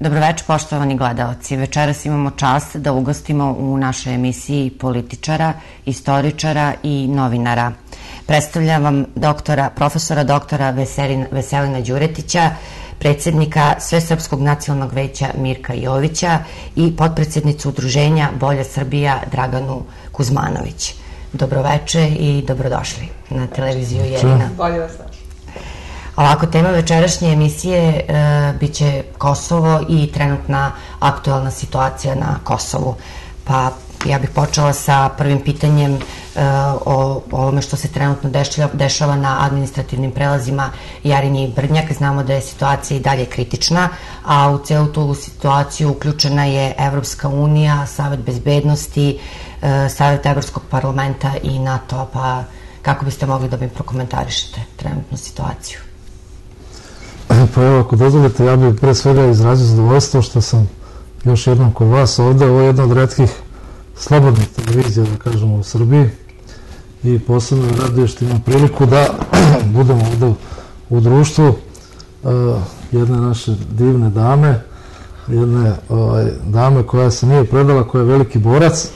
Dobroveče, poštovani gledalci. Večeras imamo čast da ugostimo u našoj emisiji političara, istoričara i novinara. Predstavljam vam doktora, profesora doktora Veselina, Veselina Đuretića, predsednika Svesrpskog nacionalnog veća Mirka Jovića i potpredsednicu udruženja Bolja Srbija Draganu Kuzmanović. Dobroveče i dobrodošli na televiziju Jedina. Bolje vas našli. Ovako, tema večerašnje emisije e, biće Kosovo i trenutna aktualna situacija na Kosovu. Pa ja bih počela sa prvim pitanjem e, o ovome što se trenutno dešava, dešava na administrativnim prelazima Jarinje i Brnjak. Znamo da je situacija i dalje kritična, a u celu tu situaciju uključena je Evropska unija, Savet bezbednosti, e, Savet Evropskog parlamenta i NATO, pa kako biste mogli da mi prokomentarišete trenutnu situaciju? Pa evo, ako dozvolite, ja bih pre svega izrazio zadovoljstvo što sam još jednom kod vas ovde. Ovo je jedna od redkih slobodnih televizija, da kažemo, u Srbiji i posebno raduje što imam priliku da budemo ovde u društvu uh, jedne naše divne dame, jedne ovaj, dame koja se nije predala, koja je veliki borac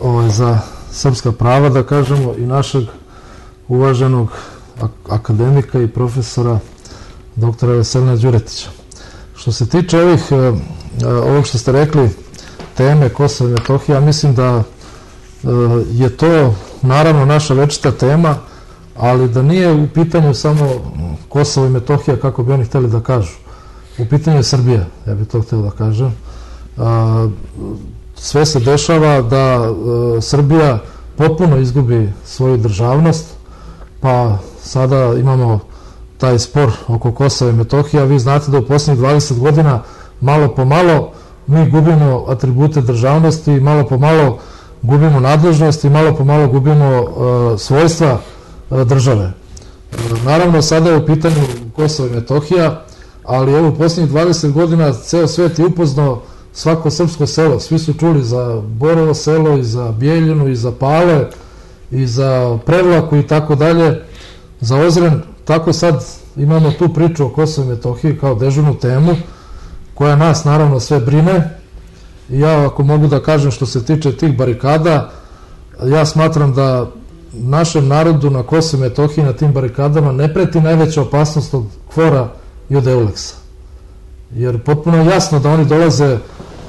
ovaj, za srpska prava, da kažemo, i našeg uvaženog akademika i profesora doktora Veselina Đuretića. Što se tiče ovih, e, e, ovog što ste rekli, teme Kosova i Metohija, mislim da e, je to naravno naša večita tema, ali da nije u pitanju samo Kosovo i Metohija kako bi oni hteli da kažu. U pitanju je Srbija, ja bih to htio da kažem. Sve se dešava da Srbija potpuno izgubi svoju državnost, pa sada imamo taj spor oko Kosova i Metohija, vi znate da u poslednjih 20 godina malo po malo mi gubimo atribute državnosti, malo po malo gubimo nadležnost i malo po malo gubimo uh, svojstva uh, države. Uh, naravno, sada je u pitanju Kosova i Metohija, ali evo u poslednjih 20 godina ceo svet je upoznao svako srpsko selo. Svi su čuli za Borovo selo i za Bijeljinu i za Pale i za Prevlaku i tako dalje. Za Ozren Tako sad imamo tu priču o Kosovo i Metohiji kao dežurnu temu, koja nas naravno sve brine. I ja ako mogu da kažem što se tiče tih barikada, ja smatram da našem narodu na Kosovo i Metohiji na tim barikadama ne preti najveća opasnost od Kvora i od Euleksa. Jer potpuno je jasno da oni dolaze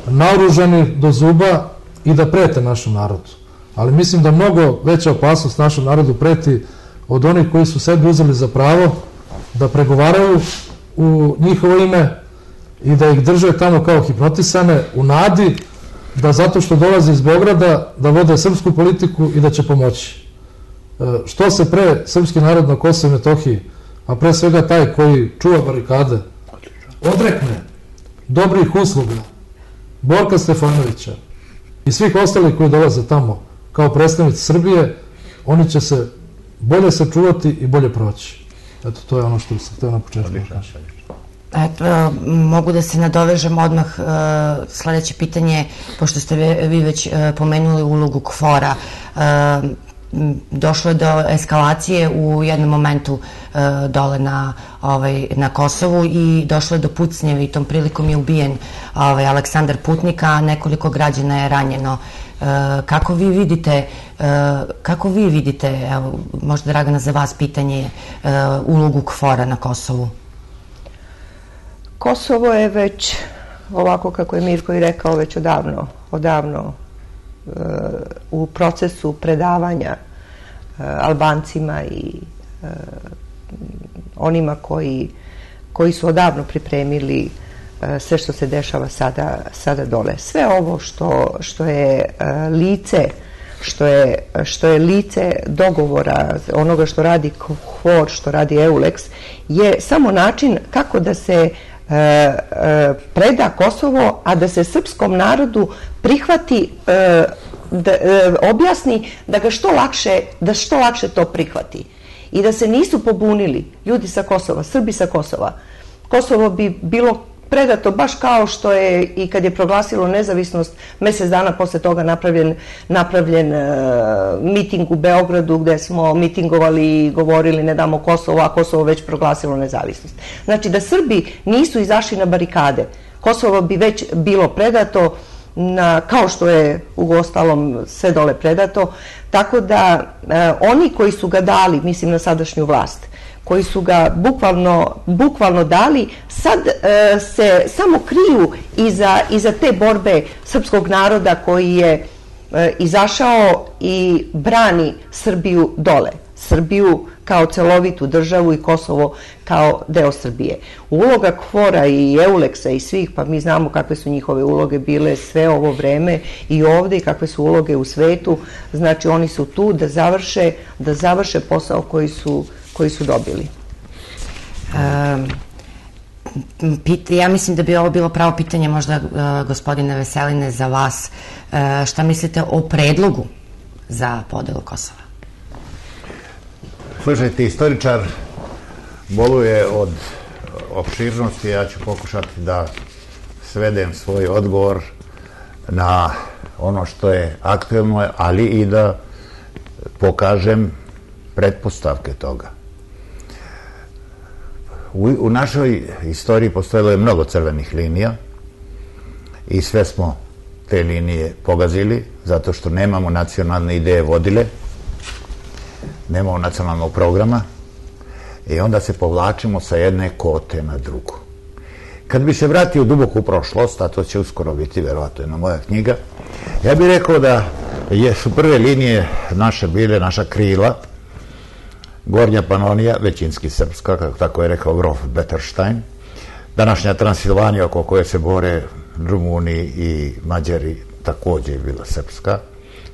naoružani do zuba i da prete našem narodu. Ali mislim da mnogo veća opasnost našem narodu preti od onih koji su sebi uzeli za pravo da pregovaraju u njihovo ime i da ih drže tamo kao hipnotisane u nadi da zato što dolaze iz Beograda da vode srpsku politiku i da će pomoći. E, što se pre srpski narod na Kosovo i Metohiji, a pre svega taj koji čuva barikade, odrekne dobrih usluga Borka Stefanovića i svih ostalih koji dolaze tamo kao predstavnici Srbije, oni će se bolje sačuvati i bolje proći. Eto, to je ono što sam htio na početku da kažem. Eto, mogu da se nadovežem odmah uh, sledeće pitanje, pošto ste vi već uh, pomenuli ulogu KFOR-a. Uh, došlo je do eskalacije u jednom momentu uh, dole na, ovaj, na Kosovu i došlo je do pucnjeva i tom prilikom je ubijen ovaj, Aleksandar Putnika, a nekoliko građana je ranjeno. Uh, kako vi vidite kako vi vidite evo možda Dragana za vas pitanje ulogu KFOR-a na Kosovu Kosovo je već ovako kako je Mirko i rekao već odavno odavno u procesu predavanja Albancima i onima koji koji su odavno pripremili E, sve što se dešava sada, sada dole. Sve ovo što, što je e, lice što je, što je lice dogovora onoga što radi KFOR, što radi EULEX, je samo način kako da se e, e, preda Kosovo, a da se srpskom narodu prihvati, e, da, e, objasni da ga što lakše, da što lakše to prihvati. I da se nisu pobunili ljudi sa Kosova, Srbi sa Kosova. Kosovo bi bilo predato baš kao što je i kad je proglasilo nezavisnost mesec dana posle toga napravljen napravljen uh, miting u Beogradu gde smo mitingovali i govorili ne damo Kosovo, a Kosovo već proglasilo nezavisnost. Znači da Srbi nisu izašli na barikade, Kosovo bi već bilo predato na, kao što je u ostalom sve dole predato, tako da e, oni koji su ga dali, mislim na sadašnju vlast, koji su ga bukvalno, bukvalno dali, sad e, se samo kriju iza, iza te borbe srpskog naroda koji je e, izašao i brani Srbiju dole. Srbiju kao celovitu državu i Kosovo kao deo Srbije. Uloga Kvora i Euleksa i svih, pa mi znamo kakve su njihove uloge bile sve ovo vreme i ovde i kakve su uloge u svetu, znači oni su tu da završe, da završe posao koji su, koji su dobili. Um, Pit, ja mislim da bi ovo bilo pravo pitanje možda uh, gospodine Veseline za vas. Uh, šta mislite o predlogu za podelu Kosova? Slušajte, istoričar boluje od opširnosti, ja ću pokušati da svedem svoj odgovor na ono što je aktuelno, ali i da pokažem pretpostavke toga. U, u našoj istoriji postojalo je mnogo crvenih linija i sve smo te linije pogazili zato što nemamo nacionalne ideje vodile, nemamo nacionalnog programa i onda se povlačimo sa jedne kote na drugu. Kad bi se vratio duboko u prošlost, a to će uskoro biti verovatno jedna moja knjiga, ja bih rekao da je, su prve linije naše bile, naša krila, Gornja Panonija, većinski srpska, kako tako je rekao grof Betterstein, današnja Transilvanija oko koje se bore Rumuni i Mađari takođe je bila srpska.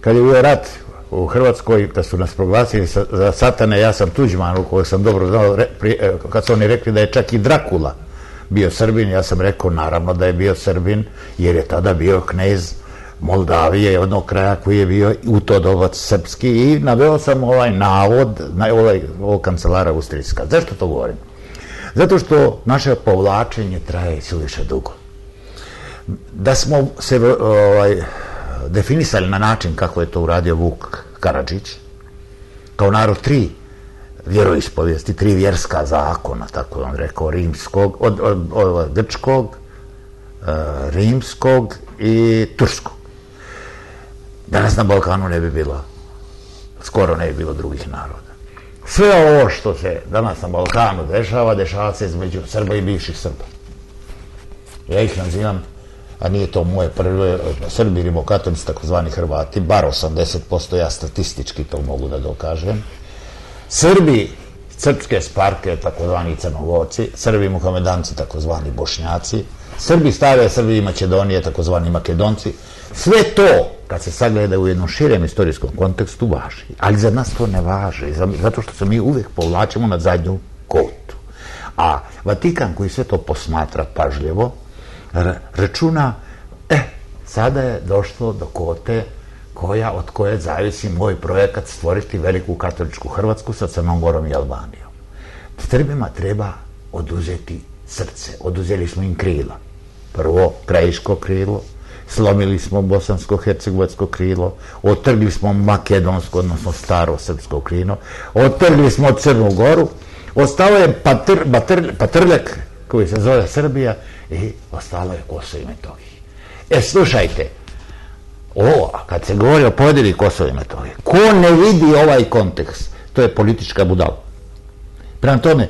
Kad je bio rat u Hrvatskoj, kad su nas proglasili za satane, ja sam Tuđman, u kojoj sam dobro znao, e, kad su oni rekli da je čak i Drakula bio Srbin, ja sam rekao naravno da je bio Srbin, jer je tada bio knez Moldavije, jednog kraja koji je bio u to dobac srpski i naveo sam ovaj navod na ovaj, ovog kancelara Austrijska. Zašto to govorim? Zato što naše povlačenje traje suviše dugo. Da smo se ovaj, definisali na način kako je to uradio Vuk Karadžić, kao narod tri vjeroispovijesti, tri vjerska zakona, tako je on rekao, rimskog, od, od, od, grčkog, uh, rimskog i turskog. Danas na Balkanu ne bi bilo, skoro ne bi bilo drugih naroda. Sve ovo što se danas na Balkanu dešava, dešava se između Srba i bivših Srba. Ja ih nazivam a nije to moje prve, Srbi rimokatolici, takozvani Hrvati, bar 80%, ja statistički to mogu da dokažem. Srbi, srpske sparke, takozvani crnogoci, Srbi muhamedanci, takozvani bošnjaci, Srbi stare, Srbi Makedonije, takozvani makedonci, sve to, kad se sagleda u jednom širem istorijskom kontekstu, važi. Ali za nas to ne važi, zato što se mi uvek povlačimo na zadnju kotu. A Vatikan koji sve to posmatra pažljivo, računa, e, sada je došlo do kote koja, od koje zavisi moj projekat stvoriti veliku katoličku Hrvatsku sa Crnom Gorom i Albanijom. Srbima treba oduzeti srce. Oduzeli smo im krila. Prvo krajiško krilo, slomili smo bosansko-hercegovačko krilo, otrgli smo makedonsko, odnosno staro srpsko krilo, otrgli smo Crnu Goru, ostao je patr, patr, patrljak koji se zove Srbija i ostalo je Kosovo i Metohije. E, slušajte, ovo, kad se govori o podeli Kosova i Metohije, ko ne vidi ovaj kontekst, to je politička budala. Prema tome,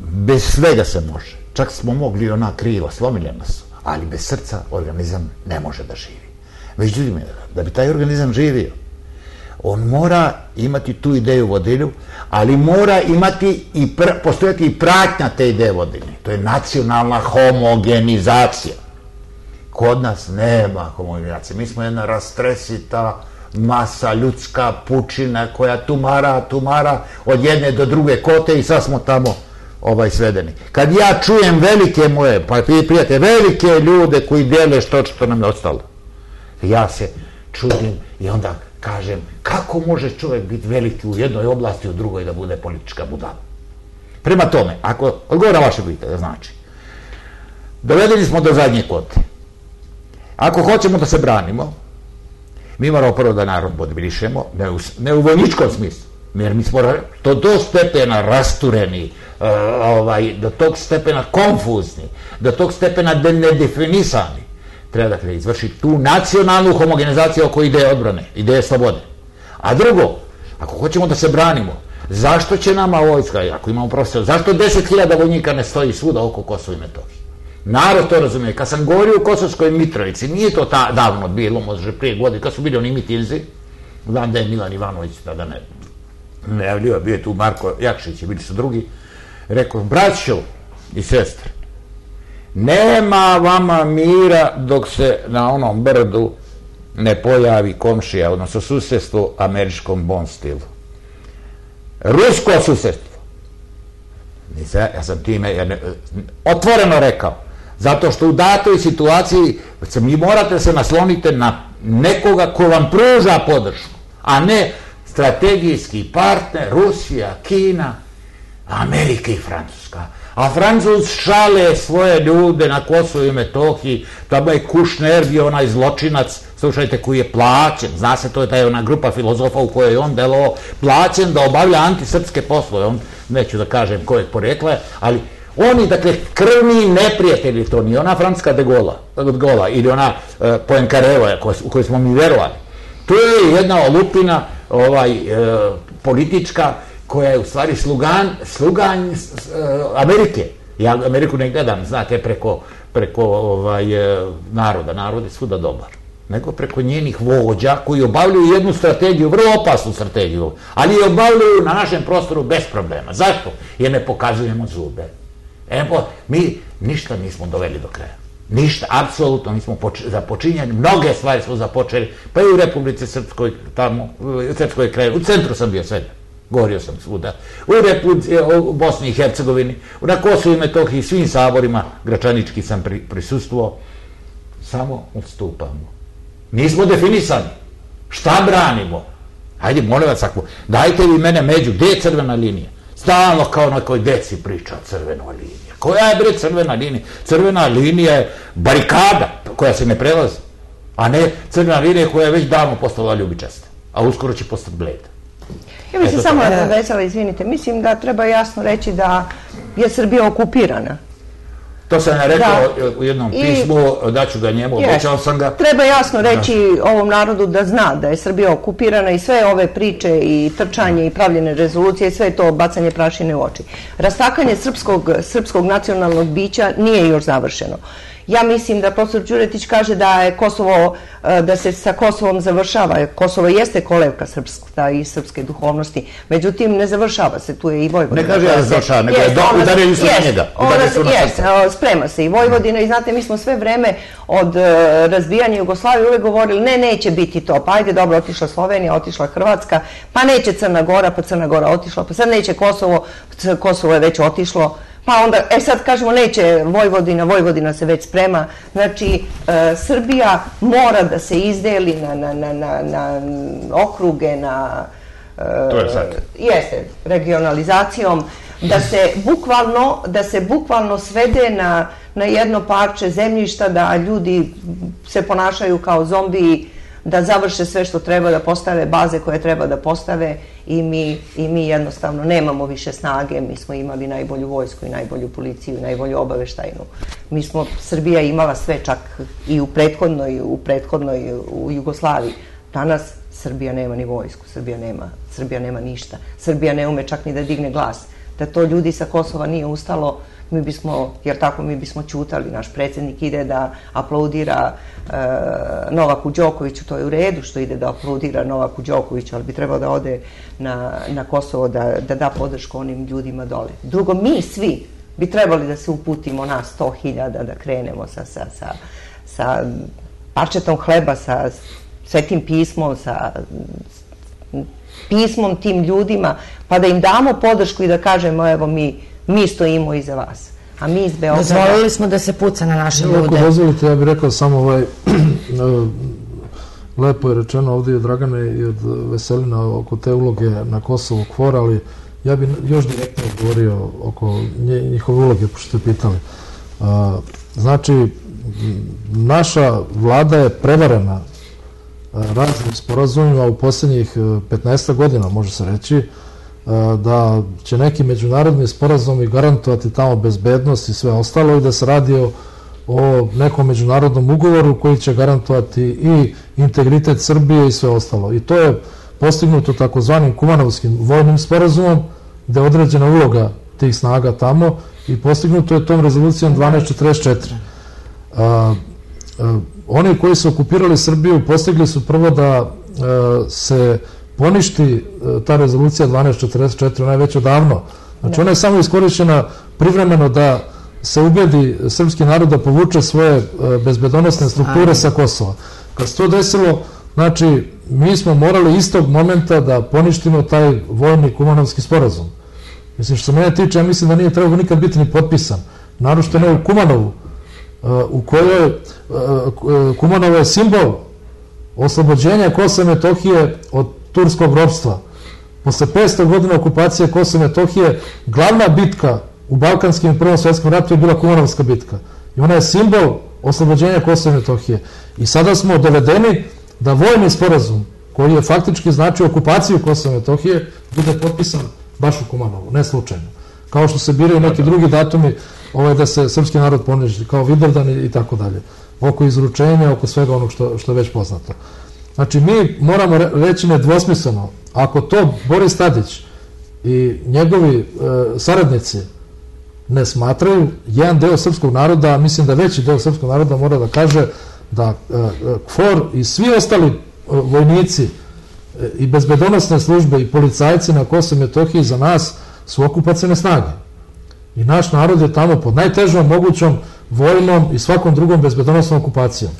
bez svega se može. Čak smo mogli ona krila, slomiljena su, ali bez srca organizam ne može da živi. Međutim, da bi taj organizam živio, on mora imati tu ideju vodilju, ali mora imati i pr, postojati i pratnja te ideje vodilje. To je nacionalna homogenizacija. Kod nas nema homogenizacije. Mi smo jedna rastresita masa, ljudska pučina koja tumara, tumara od jedne do druge kote i sad smo tamo ovaj svedeni. Kad ja čujem velike moje, pa prijatelje, velike ljude koji dele što što nam je ostalo, ja se čudim i onda kažem, kako može čovjek biti veliki u jednoj oblasti, u drugoj da bude politička budala? Prema tome, ako odgovora vaše pitanje, znači, dovedeni smo do zadnje kote. Ako hoćemo da se branimo, mi moramo prvo da narod podbilišemo, ne u, ne u vojničkom smislu, Jer mi smo to do stepena rastureni, uh, ovaj, do tog stepena konfuzni, do tog stepena nedefinisani. Treba dakle izvršiti tu nacionalnu homogenizaciju oko ideje odbrane, ideje slobode. A drugo, ako hoćemo da se branimo, zašto će nama vojska, ako imamo profesor, zašto 10.000 vojnika ne stoji svuda oko Kosova i Metohije? Narod to razumije. Kad sam govorio u Kosovskoj Mitrovici, nije to ta, davno bilo, može prije godine, kad su bili oni mitilzi, znam da je Milan Ivanović tada ne, najavljiva, bio je tu Marko Jakšić i bili su drugi, rekao, braćo i sestre, nema vama mira dok se na onom brdu ne pojavi komšija, odnosno susedstvo američkom bon stilu. Rusko susedstvo. Ja sam time ja ne, otvoreno rekao, zato što u datoj situaciji mi morate se nasloniti na nekoga ko vam pruža podršku, a ne strategijski partner Rusija, Kina, Amerika i Francuska. A Francuz šale svoje ljude na Kosovo i Metohiji, tamo je Kušner bio onaj zločinac, slušajte, koji je plaćen, zna se, to je taj ona grupa filozofa u kojoj je on delo plaćen da obavlja antisrpske poslove, on, neću da kažem kojeg porekla, ali oni, dakle, krvni neprijatelji, to ni ona francuska de Gola, de Gola ili ona uh, Poenkareva u kojoj smo mi verovali. To je jedna olupina ovaj, e, politička koja je u stvari slugan, slugan e, Amerike. Ja Ameriku ne gledam, znate, preko, preko ovaj, e, naroda. Narod je svuda dobar. Nego preko njenih vođa koji obavljaju jednu strategiju, vrlo opasnu strategiju, ali je obavljaju na našem prostoru bez problema. Zašto? Jer ne pokazujemo zube. Evo, mi ništa nismo doveli do kraja. Ništa, apsolutno nismo započinjali, mnoge stvari smo započeli, pa i u Republici Srpskoj, tamo, u Srpskoj kraju, u centru sam bio svega, govorio sam svuda, u Republici, u Bosni i Hercegovini, na Kosovo i Metohiji, svim saborima, gračanički sam pri, prisustuo, samo odstupamo. Nismo definisani. Šta branimo? Hajde, molim vas, ako, dajte vi mene među, gde je crvena linija? Stalno kao na kojoj deci priča crvena linija. Koja je bre crvena linija? Crvena linija je barikada koja se ne prelazi, a ne crvena linija koja je već davno postala ljubičasta, a uskoro će postati bleda. Ja se samo navezala, izvinite, mislim da treba jasno reći da je Srbija okupirana To sam ja rekao da. u jednom pismu, daću ga njemu, obećao sam ga. Treba jasno reći da. ovom narodu da zna da je Srbija okupirana i sve ove priče i trčanje i pravljene rezolucije, sve to bacanje prašine u oči. Rastakanje srpskog, srpskog nacionalnog bića nije još završeno. Ja mislim da profesor Đuretić kaže da je Kosovo, e, da se sa Kosovom završava. Kosovo jeste kolevka srpska i srpske duhovnosti, međutim ne završava se, tu je i Vojvodina. Ne kaže ja da završava, nego je udarili su na njega. Jest, sprema se i Vojvodina i znate, mi smo sve vreme od e, razbijanja Jugoslavije uvek govorili ne, neće biti to, pa ajde dobro, otišla Slovenija, otišla Hrvatska, pa neće Crna Gora, pa Crna Gora otišla, pa sad neće Kosovo, Kosovo je već otišlo, Pa onda, e sad kažemo, neće Vojvodina, Vojvodina se već sprema. Znači, e, Srbija mora da se izdeli na, na, na, na, na okruge, na... E, to je sad. Jeste, regionalizacijom, da se bukvalno, da se bukvalno svede na, na jedno parče zemljišta, da ljudi se ponašaju kao zombiji, da završe sve što treba da postave, baze koje treba da postave i mi, i mi jednostavno nemamo više snage, mi smo imali najbolju vojsku i najbolju policiju i najbolju obaveštajnu. Mi smo, Srbija imala sve čak i u prethodnoj, u prethodnoj u Jugoslaviji. Danas Srbija nema ni vojsku, Srbija nema, Srbija nema ništa. Srbija ne ume čak ni da digne glas. Da to ljudi sa Kosova nije ustalo, mi bismo, jer tako mi bismo čutali, naš predsednik ide da aplaudira e, Novaku Đokoviću, to je u redu što ide da aplaudira Novaku Đokoviću, ali bi trebao da ode na, na Kosovo da, da da podršku onim ljudima dole. Drugo, mi svi bi trebali da se uputimo na 100.000 da krenemo sa, sa, sa, sa parčetom hleba, sa svetim pismom, sa pismom tim ljudima, pa da im damo podršku i da kažemo, evo mi mi stojimo iza vas. A mi iz Beograda... Dozvolili smo da se puca na naše ljude. Ako dozvolite, ja bih rekao samo ovaj... lepo je rečeno ovdje od Dragane i od Veselina oko te uloge na Kosovu kvor, ali ja bih još direktno govorio oko njihove uloge, pošto ste pitali. znači, naša vlada je prevarena raznim sporazumima u poslednjih 15 godina, može se reći, da će neki međunarodni sporazumi garantovati tamo bezbednost i sve ostalo i da se radi o, o nekom međunarodnom ugovoru koji će garantovati i integritet Srbije i sve ostalo. I to je postignuto takozvanim Kumanovskim vojnim sporazumom, gde je određena uloga tih snaga tamo i postignuto je tom rezolucijom 1244. A, a, oni koji su okupirali Srbiju postigli su prvo da a, se poništi ta rezolucija 1244, ona je već odavno. Znači ona je samo iskorišćena privremeno da se ubedi srpski narod da povuče svoje bezbedonosne strukture sa Kosova. Kad se to desilo, znači mi smo morali istog momenta da poništimo taj vojni kumanovski sporazum. Mislim, što se mene tiče, ja mislim da nije trebalo nikad biti ni potpisan. Narošto ne u Kumanovu, u kojoj Kumanovo je simbol oslobođenja Kosova i Metohije od turskog robstva. Posle 500 godina okupacije Kosova i Metohije, glavna bitka u Balkanskim i Prvom svetskom ratu je bila Kumanovska bitka. I ona je simbol oslobođenja Kosova i Metohije. I sada smo dovedeni da vojni sporazum, koji je faktički značio okupaciju Kosova i Metohije, bude potpisan baš u Kumanovu, ne slučajno. Kao što se biraju neki drugi datumi ovaj, da se srpski narod poniži, kao Vidovdan i, i tako dalje. Oko izručenja, oko svega onog što, što je već poznato. Znači, mi moramo reći nedvosmisleno, ako to Boris Tadić i njegovi e, saradnici ne smatraju, jedan deo srpskog naroda, mislim da veći deo srpskog naroda mora da kaže da e, e KFOR i svi ostali e, vojnici e, i bezbedonosne službe i policajci na Kosovo Metohiji za nas su okupacijne snage. I naš narod je tamo pod najtežom mogućom vojnom i svakom drugom bezbedonosnom okupacijom.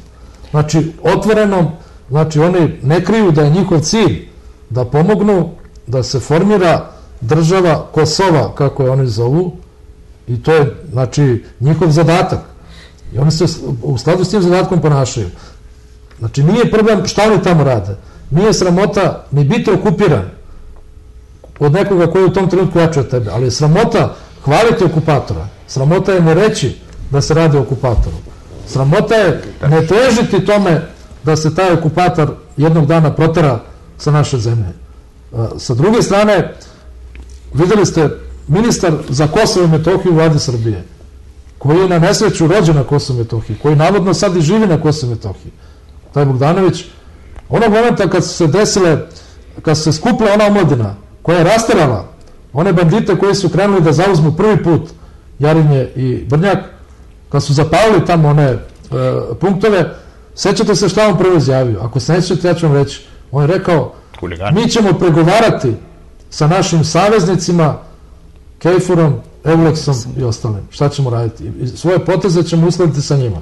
Znači, otvorenom, znači oni ne kriju da je njihov cilj da pomognu da se formira država Kosova, kako je oni zovu, i to je, znači, njihov zadatak. I oni se u skladu s tim zadatkom ponašaju. Znači, nije problem šta oni tamo rade. Nije sramota ni biti okupiran od nekoga koji je u tom trenutku jače od tebe, ali je sramota hvaliti okupatora. Sramota je ne reći da se radi okupatoru. Sramota je ne težiti tome da se taj okupator jednog dana protera sa naše zemlje. Sa druge strane, videli ste ministar za Kosovo i Metohiju u vladi Srbije, koji je na nesreću rođen na Kosovo i Metohiji, koji navodno sad i živi na Kosovo i Metohiji, taj Bogdanović, onog momenta kad su se desile, kad su se skupila ona omladina, koja je rasterala one bandite koji su krenuli da zauzmu prvi put Jarinje i Brnjak, kad su zapalili tamo one e, punktove, sećate se šta on prvo izjavio? Ako se nećete, ja ću vam reći. On je rekao, Huligani. mi ćemo pregovarati sa našim saveznicima, Kejfurom, Euleksom i ostalim. Šta ćemo raditi? I svoje poteze ćemo uskladiti sa njima.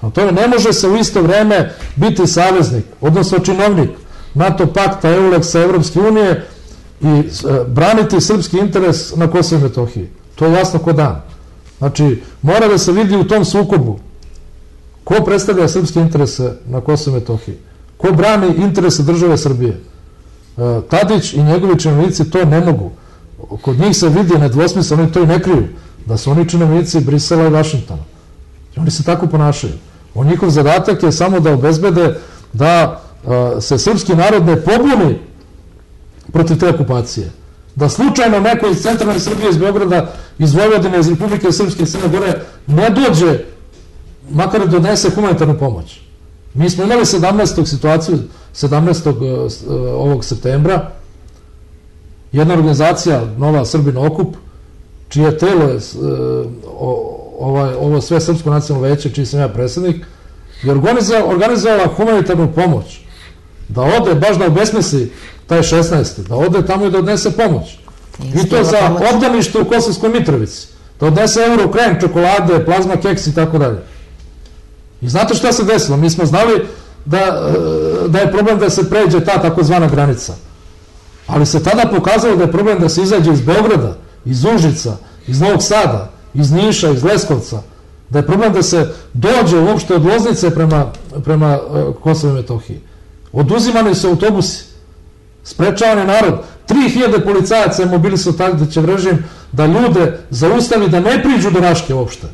A to ne može se u isto vreme biti saveznik, odnosno činovnik NATO pakta, Euleksa, Evropske unije i e, braniti srpski interes na Kosovo i Metohiji. To je jasno ko dan. Znači, mora da se vidi u tom sukobu ko predstavlja srpske interese na Kosovo Metohiji, ko brani interese države Srbije. E, Tadić i njegovi činovnici to ne mogu. Kod njih se vidi nedvosmisno, oni to i ne kriju, da su oni činovnici Brisela i Vašingtona. I oni se tako ponašaju. On njihov zadatak je samo da obezbede da e, se srpski narod ne pobuni protiv te okupacije. Da slučajno neko iz centralne Srbije, iz Beograda, iz Vojvodine, iz Republike Srpske i Gore ne dođe, makar donese humanitarnu pomoć. Mi smo imali 17. situaciju, 17. E, ovog septembra, jedna organizacija, Nova Srbina okup, čije telo je e, ovaj, ovo sve Srpsko nacionalno veće, čiji sam ja predsednik, je organizovala humanitarnu pomoć da ode baš da obesmesi taj 16. da ode tamo i da odnese pomoć. I to za obdanište u Kosovskoj Mitrovici. Da odnese euro krem, čokolade, plazma keks i tako dalje. I znate šta se desilo? Mi smo znali da, e, da je problem da se pređe ta takozvana granica. Ali se tada pokazalo da je problem da se izađe iz Beograda, iz Užica, iz Novog Sada, iz Niša, iz Leskovca, da je problem da se dođe uopšte od Loznice prema, prema e, Kosovo i Metohiji. Oduzimani su autobusi, sprečavan je narod, 3000 policajaca je mobilisao će režim da ljude zaustavi da ne priđu do Raške uopšte.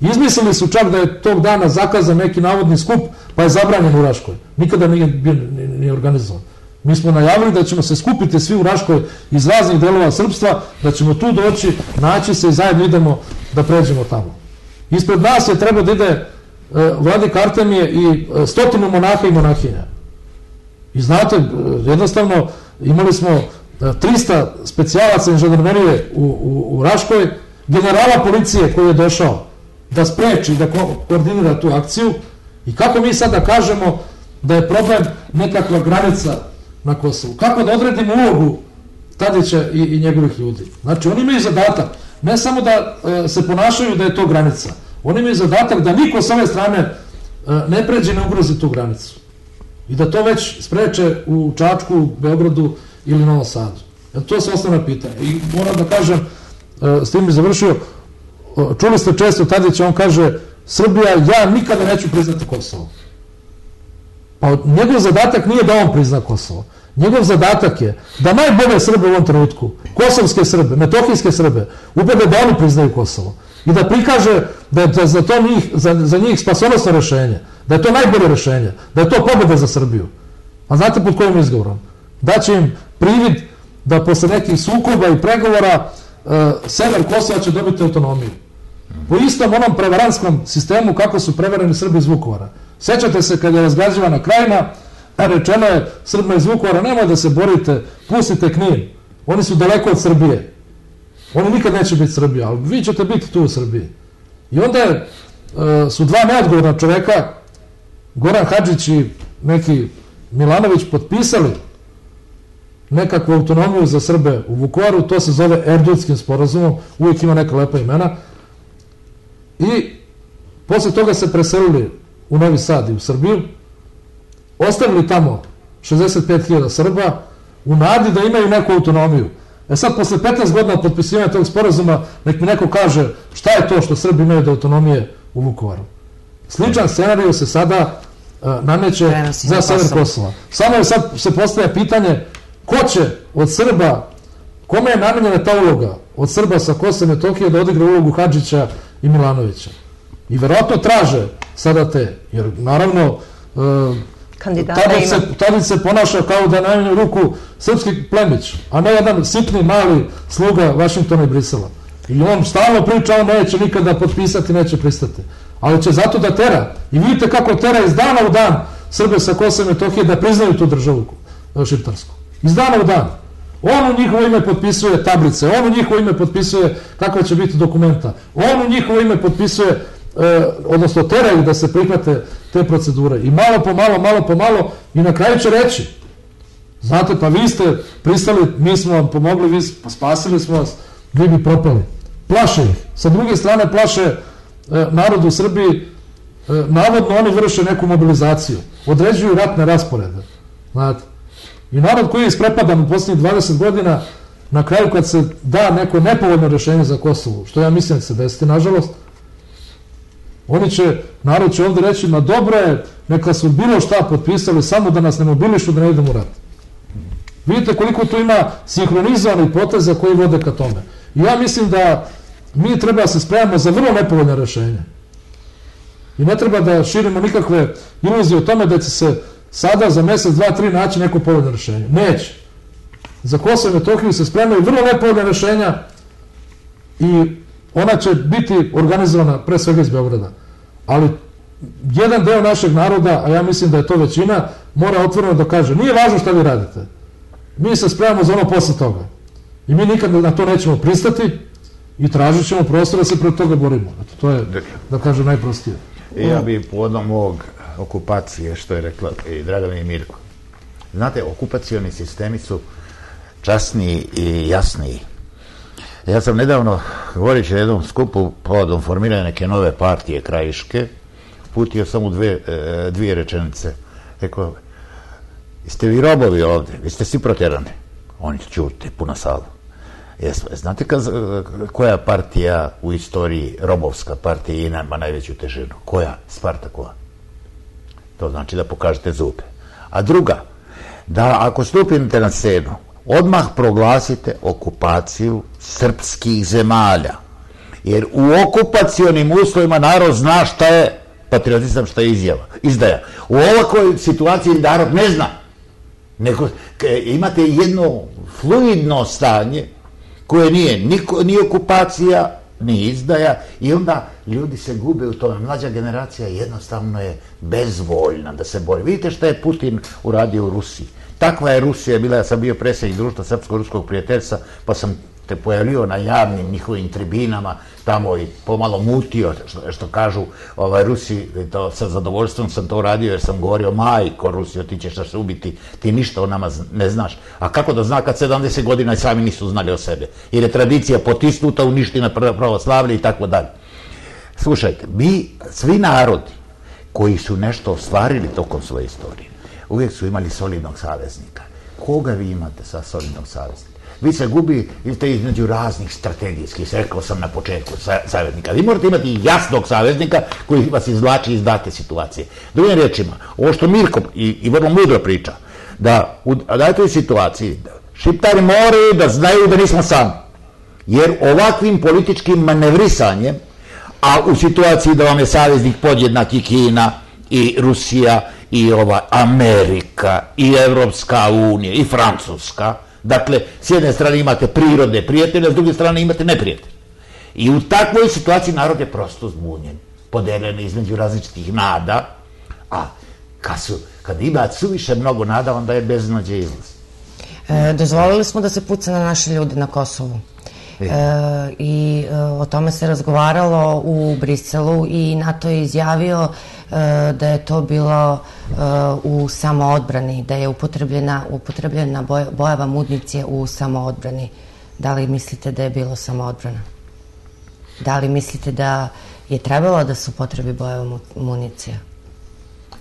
Izmislili su čak da je tog dana zakazan neki navodni skup, pa je zabranjen u Raškoj. Nikada nije bio ni, ni organizovan. Mi smo najavili da ćemo se skupiti svi u Raškoj iz raznih delova Srpstva, da ćemo tu doći, naći se i zajedno idemo da pređemo tamo. Ispred nas je treba da ide e, vladik Artemije i e, stotinu monaha i monahinja. I znate, e, jednostavno imali smo 300 specijalaca žandarmerije u, u, u Raškoj, generala policije koji je došao da spreči, da ko koordinira tu akciju i kako mi sada kažemo da je problem nekakva granica na Kosovu. Kako da odredimo ulogu Tadića i, i njegovih ljudi. Znači, oni imaju zadatak, ne samo da e, se ponašaju da je to granica, oni imaju zadatak da niko s ove strane e, ne pređe ne ugrozi tu granicu. I da to već spreče u Čačku, Beogradu ili Novom Sadu. E, to su osnovna pitanja. I moram da kažem, e, s tim bi završio, čuli ste često Tadića, on kaže, Srbija, ja nikada neću priznati Kosovo. Pa njegov zadatak nije da on prizna Kosovo. Njegov zadatak je da najbolje Srbe u ovom trenutku, kosovske Srbe, metohijske Srbe, ubede da oni priznaju Kosovo. I da prikaže da je za, to njih, za, za njih spasonosno rešenje, da je to najbolje rešenje, da je to pobeda za Srbiju. A znate pod kojim izgovorom? Da će im privid da posle nekih sukoba i pregovora uh, sever Kosova će dobiti autonomiju. Po istom onom prevaranskom sistemu kako su prevareni Srbi iz Vukovara. Sećate se kad je razgađivana krajina, rečeno je Srbima iz Vukovara, nemoj da se borite, pustite Knin. Oni su daleko od Srbije. Oni nikad neće biti Srbija, ali vi ćete biti tu u Srbiji. I onda uh, su dva neodgovorna čoveka, Goran Hadžić i neki Milanović, potpisali nekakvu autonomiju za Srbe u Vukovaru, to se zove Erdutskim sporazumom, uvijek ima neka lepa imena, i posle toga se preselili u Novi Sad i u Srbiju, ostavili tamo 65.000 Srba u nadi da imaju neku autonomiju. E sad, posle 15 godina potpisivanja tog sporazuma, nek mi neko kaže šta je to što Srbi imaju da autonomije u Vukovaru. Sličan scenariju se sada uh, nameće za sever Kosova. Samo je sad se postaje pitanje ko će od Srba, kome je namenjena ta uloga od Srba sa Kosova i Metohije da odigra ulogu Hadžića i Milanovića. I verovatno traže sada te, jer naravno uh, Tadić se, Tadić se ponaša kao da je najmanju ruku srpski plemić, a ne jedan sitni mali sluga Vašingtona i Brisela. I on stalno priča, on neće nikada potpisati, neće pristati. Ali će zato da tera. I vidite kako tera iz dana u dan Srbe sa Kosova i Metohije da priznaju tu državu šiptarsku. Iz dana u dan. On u njihovo ime potpisuje tablice, on u njihovo ime potpisuje kakva će biti dokumenta, on u njihovo ime potpisuje e, odnosno teraju da se prihvate te procedure. I malo po malo, malo po malo i na kraju će reći znate, pa vi ste pristali, mi smo vam pomogli, vi pa spasili smo vas, vi bi propali. Plaše ih. Sa druge strane plaše e, narod u Srbiji, e, navodno oni vrše neku mobilizaciju, određuju ratne rasporede. Znate. I narod koji je isprepadan u poslednjih 20 godina, na kraju kad se da neko nepovoljno rešenje za Kosovo, što ja mislim da se desiti, nažalost, Oni će, narod će ovde reći, ma dobro je, neka su bilo šta potpisali, samo da nas ne mobilišu, da ne idemo u rat. Vidite koliko tu ima sinhronizovanih poteza koji vode ka tome. I ja mislim da mi treba da se spremamo za vrlo nepovoljne rešenje. I ne treba da širimo nikakve iluzije o tome da će se sada za mesec, dva, tri naći neko povoljno rešenje. Neće. Za Kosovo i Metohiju se spremaju vrlo nepovoljne rešenja i ona će biti organizovana pre svega iz Beograda. Ali jedan deo našeg naroda, a ja mislim da je to većina, mora otvoreno da kaže, nije važno šta vi radite. Mi se spremamo za ono posle toga. I mi nikad na to nećemo pristati i tražit ćemo prostor da se pred toga borimo. Eto, to je, da kažem, najprostije. I ja bih povodom ovog okupacije, što je rekla i Dragana i Mirko. Znate, okupacioni sistemi su časniji i jasniji. Ja sam nedavno, govoreći na jednom skupu povodom formiranja neke nove partije krajiške, putio samo dve, e, dvije rečenice. Rekao, jeste vi robovi ovde, vi ste svi proterani. Oni čute, puna sala. Jes, znate koja partija u istoriji, robovska partija, ima najveću težinu? Koja? Spartakova. To znači da pokažete zube. A druga, da ako stupite na scenu, odmah proglasite okupaciju srpskih zemalja. Jer u okupacionim uslovima narod zna šta je patriotizam što je izjava, izdaja. U ovakvoj situaciji narod ne zna. Nego, imate jedno fluidno stanje koje nije ni, ni okupacija, ni izdaja i onda ljudi se gube u tome. Mlađa generacija jednostavno je bezvoljna da se bori. Vidite šta je Putin uradio u Rusiji. Takva je Rusija bila, ja sam bio predsjednik društva Srpsko-Ruskog prijateljstva, pa sam te pojavlio na javnim njihovim tribinama, tamo i pomalo mutio, što, što kažu ovaj, Rusi, to, sa zadovoljstvom sam to radio jer sam govorio, majko Rusio, ti ćeš se ubiti, ti ništa o nama ne znaš. A kako da zna kad 70 godina i sami nisu znali o sebe? Jer je tradicija potisnuta, uniština pravoslavlje i tako dalje. Slušajte, mi, svi narodi koji su nešto ostvarili tokom svoje istorije, uvijek su imali solidnog saveznika. Koga vi imate sa solidnog saveznika? Vi se gubi te između raznih strategijskih, rekao sam na početku, saveznika. Vi morate imati jasnog saveznika koji vas izvlači iz date situacije. Drugim rečima, ovo što Mirko i, i vrlo mudro priča, da u datoj situaciji Šiptari moraju da znaju da nismo sami. Jer ovakvim političkim manevrisanjem, a u situaciji da vam je saveznik podjednak i Kina, i Rusija, i ova Amerika, i Evropska unija, i Francuska, Dakle, s jedne strane imate prirodne prijatelje, s druge strane imate neprijatelje. I u takvoj situaciji narod je prosto zbunjen, podeljen između različitih nada, a kad, su, kad ima suviše mnogo nada, onda je beznađe izlaz. E, dozvolili smo da se puca na naše ljude na Kosovu. E, e I e, o tome se razgovaralo u Briselu i NATO je izjavio da je to bilo e, u samoodbrani, da je upotrebljena, upotrebljena bojava municije u samoodbrani. Da li mislite da je bilo samoodbrana? Da li mislite da je trebalo da se upotrebi bojava municija?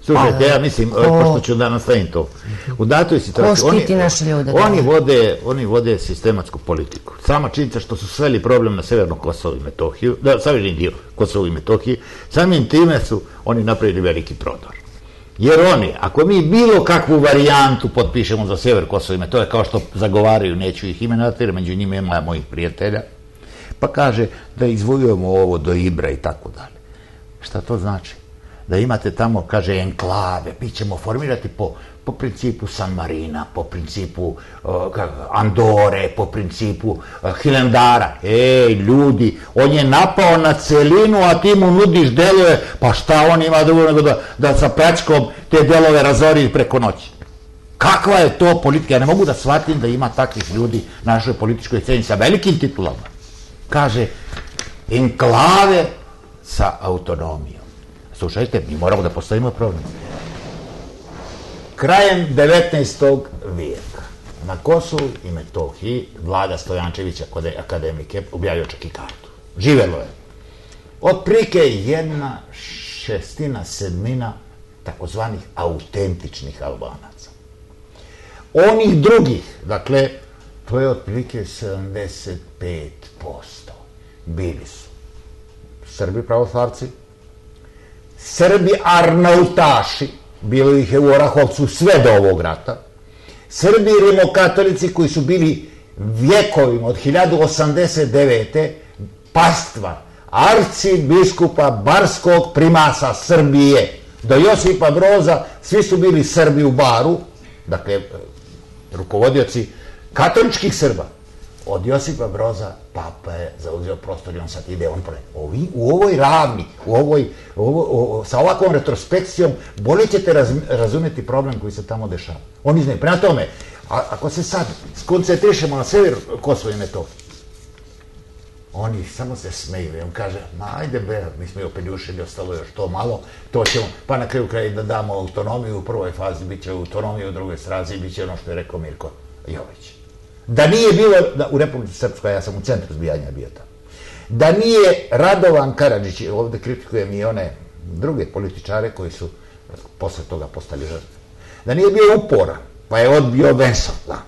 Slušajte, ja mislim, ko, pošto ću da nastavim to, u datoj situaciji... Ko štiti oni, naše ljude? Oni, da. vode, oni vode sistematsku politiku. Sama činjenica što su sveli problem na severno Kosovo i Metohiju, da, severni dio Kosovo i Metohije, samim time su oni napravili veliki prodor. Jer oni, ako mi bilo kakvu varijantu potpišemo za sever Kosova i Metohije, kao što zagovaraju, neću ih imenati, jer među njima ima mojih prijatelja, pa kaže da izvojujemo ovo do Ibra i tako dalje. Šta to znači? Da imate tamo, kaže, enklave, mi ćemo formirati po, po principu San Marina, po principu uh, Andore, po principu uh, Hilendara. Ej, ljudi, on je napao na celinu, a ti mu nudiš delove, pa šta on ima drugo nego da, da sa pračkom te delove razori preko noći? Kakva je to politika? Ja ne mogu da shvatim da ima takvih ljudi na našoj političkoj sceni sa velikim titulama. Kaže, enklave sa autonomijom. Slušajte, mi moramo da postavimo problem. Krajem 19. vijeka na Kosovu i Metohiji vlada Stojančevića, kod akademike, objavio čak i kartu. Živelo je. Od prike jedna šestina, sedmina takozvanih autentičnih albanaca. Onih drugih, dakle, to je otprilike 75%. Bili su Srbi pravoslavci, Srbi Arnautaši, bilo ih je u Orahovcu sve do ovog rata, Srbi rimokatolici koji su bili vjekovima od 1089. pastva arci biskupa Barskog primasa Srbije do Josipa Broza, svi su bili Srbi u Baru, dakle, rukovodioci katoličkih Srba, od Josipa Broza papa je zauzeo prostor i on sad ide on pre. Ovi, u ovoj ravni, u ovoj, ovo, o, sa ovakvom retrospekcijom, bolje ćete raz, razumeti problem koji se tamo dešava. Oni znaju. Prema tome, a, ako se sad skoncentrišemo na sever Kosovo i Metohije, oni samo se smeju i on kaže, ma ajde be, mi smo i opeljušili, ostalo još to malo, to ćemo, pa na kraju kraja da damo autonomiju, u prvoj fazi bit će autonomiju, u drugoj strazi bit će ono što je rekao Mirko Jović. Da nije bilo, da, u Republici Srpskoj, ja sam u centru zbijanja bio tamo, da nije Radovan Karadžić, ovde kritikujem i one druge političare koji su posle toga postali žrtve, da nije bio uporan, pa je odbio Vensov plan,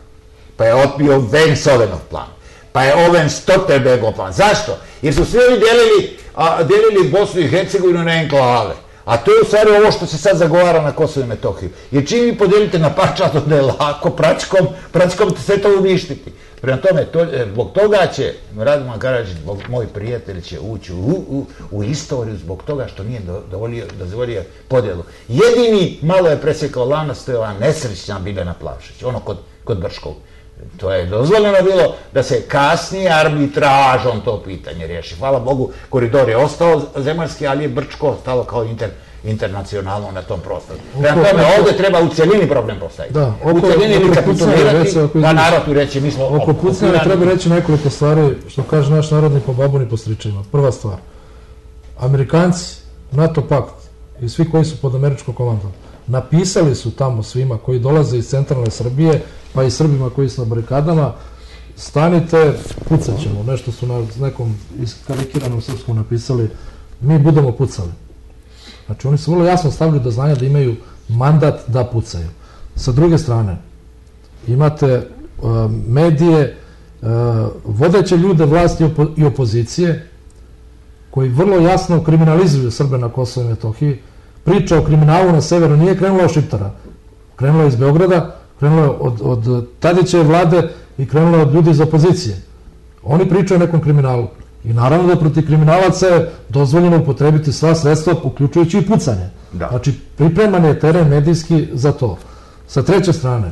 pa je odbio Vensovenov plan, pa je Oven Stotterbergov plan. Zašto? Jer su svi oni delili, a, delili Bosnu i Hercegovinu na enklave. A to je u stvari ovo što se sad zagovara na Kosovo i Metohiju. Jer čim vi podelite na par časa, da je lako pračkom, pračkom sve to uništiti. Prema tome, to, e, zbog toga će Radman Karadžić, moj prijatelj, će ući u, u, u istoriju zbog toga što nije dovolio, dozvolio podjelu. Jedini malo je presjekao lanac, to je ova nesrećna Biljana Plavšić, ono kod, kod Brškog. To je dozvoljeno bilo da se kasnije arbitražom to pitanje riješi. Hvala Bogu, koridor je ostao zemaljski, ali je Brčko ostalo kao inter, internacionalno na tom prostoru. Prema tome, ovde treba u celini problem postaviti. Da, oko, u kapitulirati, da narod tu reći, mi smo... Oko pucnjave treba reći nekoliko stvari, što kaže naš narodni po babuni po stričima. Prva stvar, Amerikanci, NATO pakt i svi koji su pod američkom komandom, napisali su tamo svima koji dolaze iz centralne Srbije, pa i Srbima koji su na barikadama, stanite, pucat ćemo. Nešto su na nekom iskarikiranom srpskom napisali, mi budemo pucali. Znači oni su vrlo jasno stavili do znanja da imaju mandat da pucaju. Sa druge strane, imate uh, medije, uh, vodeće ljude vlasti i opozicije, koji vrlo jasno kriminalizuju Srbe na Kosovo i Metohiji. Priča o kriminalu na severu nije krenula od Šiptara, krenula iz Beograda, krenula od, od Tadićeve vlade i krenula od ljudi iz opozicije. Oni pričaju o nekom kriminalu. I naravno da protiv kriminalaca je dozvoljeno upotrebiti sva sredstva, uključujući i pucanje. Da. Znači, pripreman je teren medijski za to. Sa treće strane,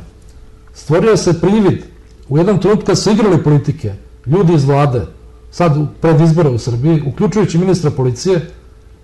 stvorio se privid, u jednom trenutku kad su igrali politike, ljudi iz vlade, sad pred izbore u Srbiji, uključujući ministra policije,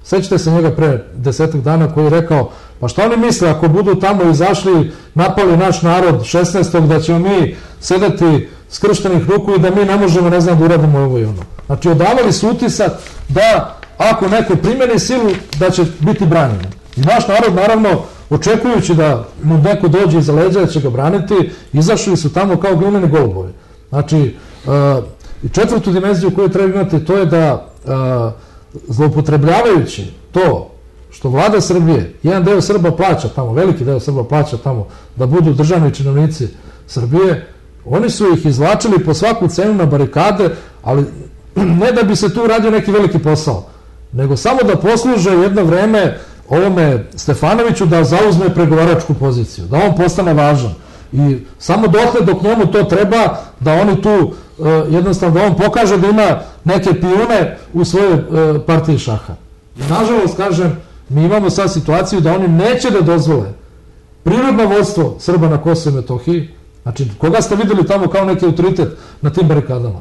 sećate se njega pre desetak dana koji je rekao, pa šta oni misle ako budu tamo izašli, napali naš narod 16. da ćemo mi sedeti skrštenih ruku i da mi ne možemo, ne znam, da uradimo ovo i ono. Znači, odavali su utisak da ako neko primeni silu, da će biti branjeno. I naš narod, naravno, očekujući da mu neko dođe iza leđa da će ga braniti, izašli su tamo kao glineni golubovi. Znači, uh, četvrtu dimenziju koju treba imati, to je da uh, zloupotrebljavajući to što vlada Srbije, jedan deo Srba plaća tamo, veliki deo Srba plaća tamo, da budu državni činovnici Srbije, oni su ih izvlačili po svaku cenu na barikade, ali ne da bi se tu radio neki veliki posao, nego samo da posluže jedno vreme ovome Stefanoviću da zauzme pregovaračku poziciju, da on postane važan. I samo dotle dok njemu to treba, da oni tu jednostavno, da on pokaže da ima neke pijune u svojoj uh, partiji šaha. I nažalost, kažem, mi imamo sad situaciju da oni neće da dozvole prirodno vodstvo Srba na Kosovo i Metohiji, znači koga ste videli tamo kao neki autoritet na tim barikadama?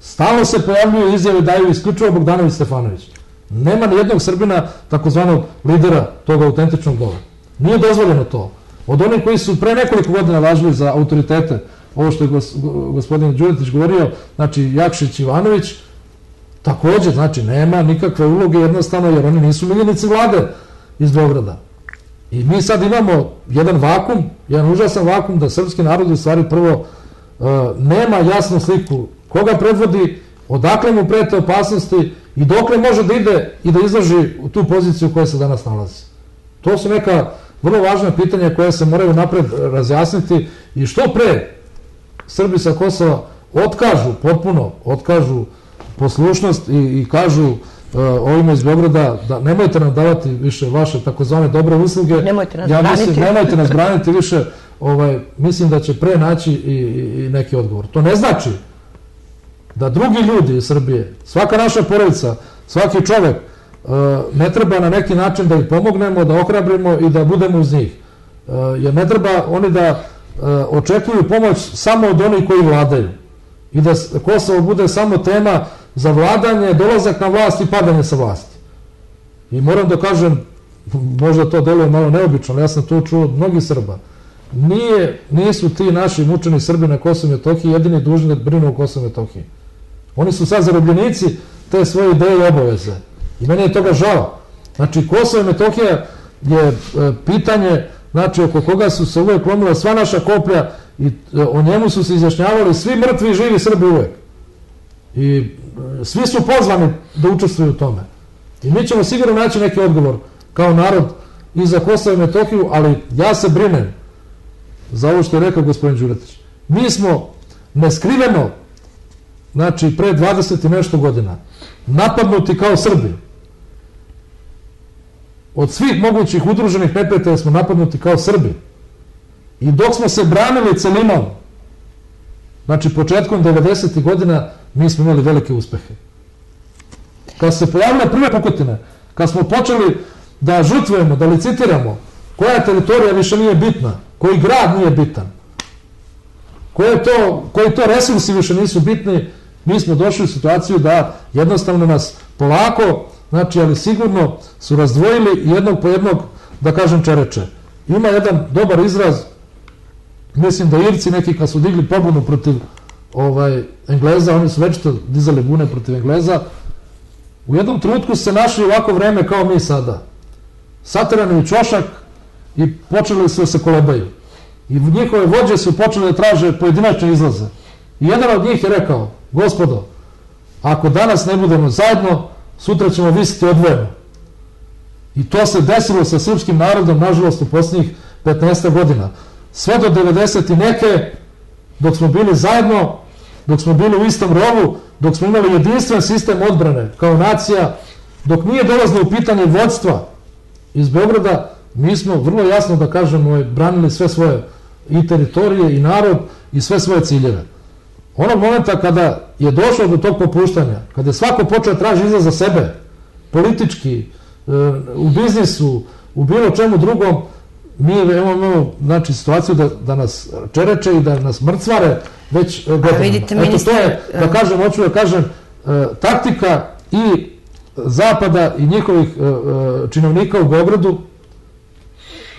Stalno se pojavljuju izjave daju isključivo Bogdanović Stefanović. Nema ni jednog Srbina takozvanog lidera tog autentičnog dola. Nije dozvoljeno to. Od onih koji su pre nekoliko godina važili za autoritete, ovo što je gospodin Đuretić govorio, znači Jakšić Ivanović, takođe, znači, nema nikakve uloge jednostavno, jer oni nisu miljenici vlade iz Beograda. I mi sad imamo jedan vakum, jedan užasan vakum da srpski narod u stvari prvo uh, nema jasnu sliku koga predvodi, odakle mu prete opasnosti i dokle može da ide i da izlaži u tu poziciju u kojoj se danas nalazi. To su neka vrlo važna pitanja koje se moraju napred razjasniti i što pre Srbi sa Kosova otkažu, potpuno otkažu poslušnost i, i kažu uh, ovima iz Beograda da nemojte nam davati više vaše takozvane dobre usluge. Nemojte nas ja braniti. Mislim, nemojte nas braniti više. Ovaj, mislim da će pre naći i, i, neki odgovor. To ne znači da drugi ljudi iz Srbije, svaka naša porodica, svaki čovek, uh, ne treba na neki način da ih pomognemo, da ohrabrimo i da budemo uz njih. Uh, jer ne treba oni da očekuju pomoć samo od onih koji vladaju. I da Kosovo bude samo tema za vladanje, dolazak na vlast i padanje sa vlasti. I moram da kažem, možda to deluje malo neobično, ali ja sam to čuo od mnogih Srba. Nije, nisu ti naši mučeni Srbi na Kosovo i Metohiji jedini dužni da brinu o Kosovo i Metohiji. Oni su sad zarobljenici te svoje ideje i obaveze. I meni je toga žao. Znači, Kosovo i Metohija je e, pitanje, znači, oko koga su se uvek lomila sva naša koplja i e, o njemu su se izjašnjavali svi mrtvi i živi Srbi uvek. I e, svi su pozvani da učestvuju u tome. I mi ćemo sigurno naći neki odgovor kao narod i za Kosovo i Metohiju, ali ja se brinem za ovo što je rekao gospodin Đuretić. Mi smo neskriveno znači pre 20 i nešto godina, napadnuti kao Srbi. Od svih mogućih udruženih neprijatelja smo napadnuti kao Srbi. I dok smo se branili celinom, Znači, početkom 90. godina mi smo imali velike uspehe. Kad se pojavile prve pukotine, kad smo počeli da žutvujemo, da licitiramo, koja teritorija više nije bitna, koji grad nije bitan, koje to, koji to resursi više nisu bitni, mi smo došli u situaciju da jednostavno nas polako, znači, ali sigurno su razdvojili jednog po jednog, da kažem, čereče. Ima jedan dobar izraz, mislim da Irci neki kad su digli pobunu protiv ovaj, Engleza, oni su već to dizali bune protiv Engleza, u jednom trenutku se našli ovako vreme kao mi sada. Saterani u čošak i počeli su da se kolebaju. I njihove vođe su počeli da traže pojedinačne izlaze. I jedan od njih je rekao, gospodo, ako danas ne budemo zajedno, sutra ćemo visiti odvojeno. I to se desilo sa srpskim narodom, nažalost, u posljednjih 15 godina. Sve do 90 i neke, dok smo bili zajedno, dok smo bili u istom rovu, dok smo imali jedinstven sistem odbrane kao nacija, dok nije dolazno u pitanje vodstva iz Beograda, mi smo vrlo jasno, da kažemo, branili sve svoje i teritorije i narod i sve svoje ciljeve. Onog momenta kada je došlo do tog popuštanja, kada je svako počeo da traži izlaz za sebe, politički, e, u biznisu, u bilo čemu drugom, mi imamo znači, situaciju da, da nas čereče i da nas mrcvare već godinama. vidite, Eto, to je, da e. kažem, hoću da kažem, e, taktika i Zapada i njihovih činovnika u Beogradu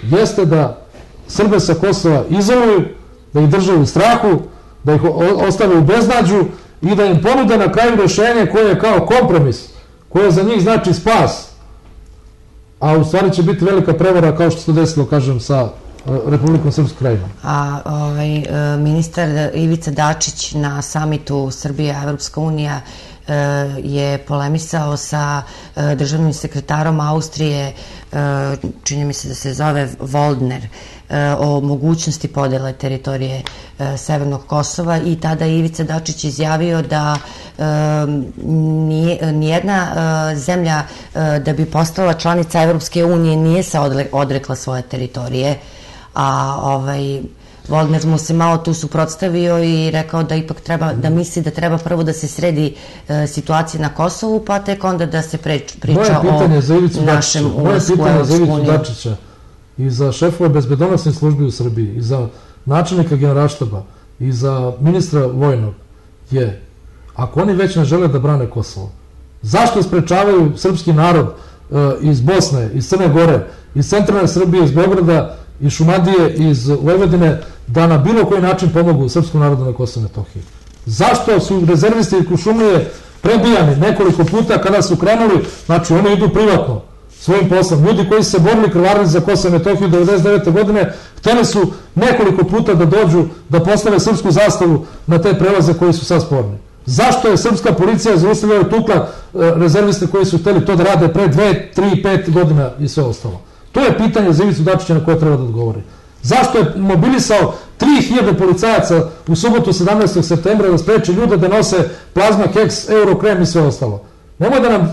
jeste da Srbe sa Kosova izoluju, da ih drže u strahu, da ih ostave u beznađu i da im ponude na kraju rešenje koje je kao kompromis, koje za njih znači spas, a u stvari će biti velika prevara kao što se desilo, kažem, sa e, Republikom Srpskom krajinom. A ovaj, e, ministar Ivica Dačić na samitu Srbija-Evropska unija je polemisao sa državnim sekretarom Austrije, čini mi se da se zove Voldner, o mogućnosti podele teritorije Severnog Kosova i tada je Ivica Dačić izjavio da nijedna zemlja da bi postala članica Evropske unije nije se odrekla svoje teritorije, a ovaj, Voldner mu se malo tu suprotstavio i rekao da ipak treba, da misli da treba prvo da se sredi e, situacija na Kosovu, pa tek onda da se preč, priča o našem ulasku u Evropsku uniju. Dačića i za šefove bezbedonosne službe u Srbiji, i za načelnika generalštaba, i za ministra vojnog, je, ako oni već ne žele da brane Kosovo, zašto sprečavaju srpski narod e, iz Bosne, iz Crne Gore, iz centralne Srbije, iz Beograda, iz Šumadije, iz Vojvodine, da na bilo koji način pomogu srpskom narodu na Kosovo Metohiji? Zašto su rezervisti i Kušumlije prebijani nekoliko puta kada su krenuli, znači oni idu privatno, svojim poslom. Ljudi koji su se borili krvarili za Kosovo i Metohiju 99. godine, hteli su nekoliko puta da dođu da postave srpsku zastavu na te prelaze koji su sad sporni. Zašto je srpska policija zaustavljala tukla e, rezerviste koji su hteli to da rade pre 2, 3, 5 godina i sve ostalo? To je pitanje za Ivicu Dačića na koje treba da odgovori. Zašto je mobilisao 3000 policajaca u subotu 17. septembra da spreče ljude da nose plazma, keks, eurokrem i sve ostalo? Nemoj da nam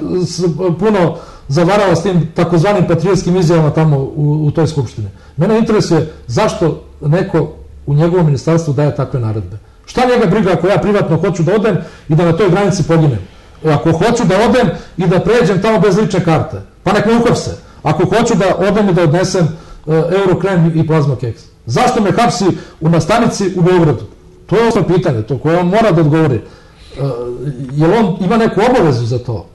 puno zavarao s tim takozvanim patriotskim izjavama tamo u, u toj skupštini. Mene interesuje zašto neko u njegovom ministarstvu daje takve naredbe. Šta njega briga ako ja privatno hoću da odem i da na toj granici poginem? E, ako hoću da odem i da pređem tamo bez lične karte, pa nek me uhapse. Ako hoću da odem i da odnesem uh, Eurokrem i plazma keks. Zašto me hapsi u nastanici u Beogradu? To je osnovno pitanje, to koje on mora da odgovori. Uh, jel on ima neku obavezu za to?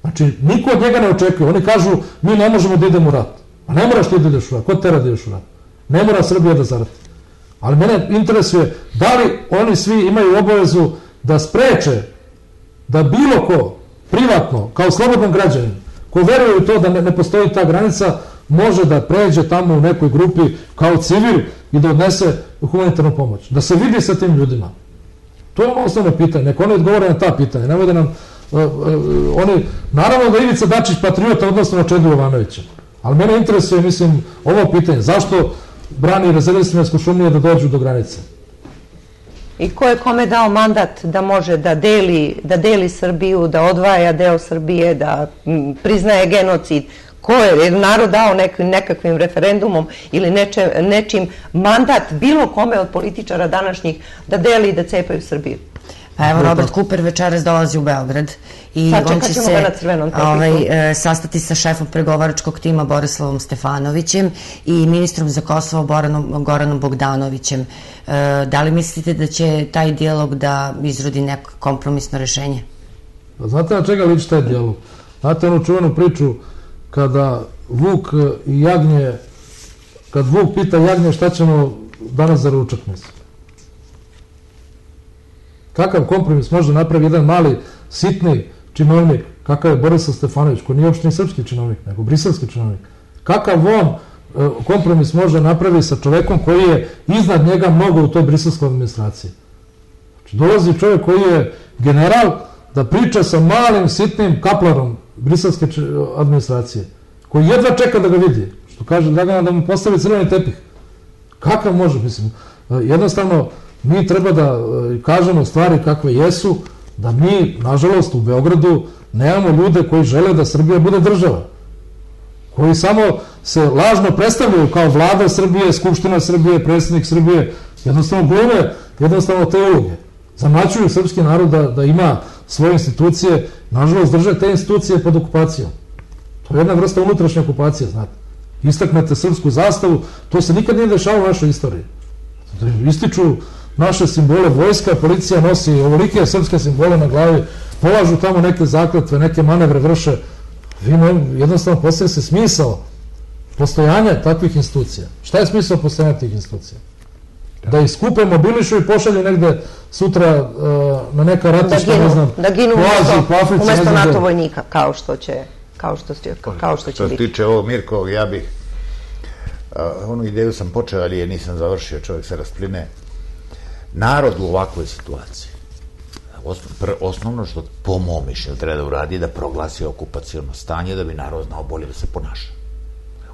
Znači, niko od njega ne očekuje. Oni kažu, mi ne možemo da idemo u rat. A ne moraš ti da ideš u rat. Ko tera da ideš u rat? Ne mora Srbija da zarati. Ali mene interesuje, da li oni svi imaju obavezu da spreče da bilo ko, privatno, kao slobodan građanin, ko veruje u to da ne, ne postoji ta granica, može da pređe tamo u nekoj grupi kao civil i da odnese humanitarnu pomoć. Da se vidi sa tim ljudima. To je osnovno pitanje. Neko oni odgovore na ta pitanja. Nemoj da nam E, e, oni, naravno da Ivica Dačić patriota odnosno na Čedu Jovanovića. Ali mene interesuje, mislim, ovo pitanje, zašto brani rezervistima iz Košumlije da dođu do granice? I ko je kome dao mandat da može da deli, da deli Srbiju, da odvaja deo Srbije, da priznaje genocid? Ko je, je narod dao nek, nekakvim referendumom ili neče, nečim mandat bilo kome od političara današnjih da deli i da cepaju Srbiju? Pa evo, Robert Cooper večeras dolazi u Beograd i Sad on će se ovaj, e, sastati sa šefom pregovaračkog tima Borislavom Stefanovićem i ministrom za Kosovo Boranom, Goranom Bogdanovićem. E, da li mislite da će taj dijalog da izrodi neko kompromisno rešenje? Pa Znate na čega liči taj dijalog? Znate onu čuvenu priču kada Vuk i Jagnje, kad Vuk pita Jagnje šta ćemo danas za ručak mislim. Kakav kompromis može napravi jedan mali, sitni činovnik, kakav je Borislav Stefanović, koji nije uopšte ni srpski činovnik, nego briselski činovnik. Kakav on e, kompromis može napravi sa čovekom koji je iznad njega mnogo u toj briselskoj administraciji. Znači, dolazi čovjek koji je general da priča sa malim, sitnim kaplarom briselske administracije, koji jedva čeka da ga vidi, što kaže Dragana da mu postavi crveni tepih. Kakav može, mislim, e, jednostavno mi treba da e, kažemo stvari kakve jesu, da mi, nažalost, u Beogradu nemamo ljude koji žele da Srbija bude država koji samo se lažno predstavljaju kao vlada Srbije, Skupština Srbije, predsjednik Srbije, jednostavno glume jednostavno te uloge. Zamaćuju srpski narod da, da ima svoje institucije, nažalost drže te institucije pod okupacijom. To je jedna vrsta unutrašnje okupacije, znate. Istaknete srpsku zastavu, to se nikad nije dešava u našoj istoriji. Ističu naše simbole, vojska, policija nosi ovolike srpske simbole na glavi, polažu tamo neke zakletve, neke manevre vrše, vi ne, jednostavno postavlja se smisao postojanja takvih institucija. Šta je smisao postojanja tih institucija? Da ih skupe, mobilišu i pošalju negde sutra uh, na neka Da ratišta, ne ginu, znam, da ginu po Aziji, umesto, po Africi, ne umesto znam NATO vojnika, kao što će, kao što će, kao što će Što se biti. tiče ovog Mirkovog, ja bih a, onu ideju sam počeo, ali je nisam završio, čovjek se raspline. Narod u ovakvoj situaciji, osnovno što po mom mišljenju treba da uradi je da proglasi okupacijono stanje da bi narod znao bolje da se ponaša.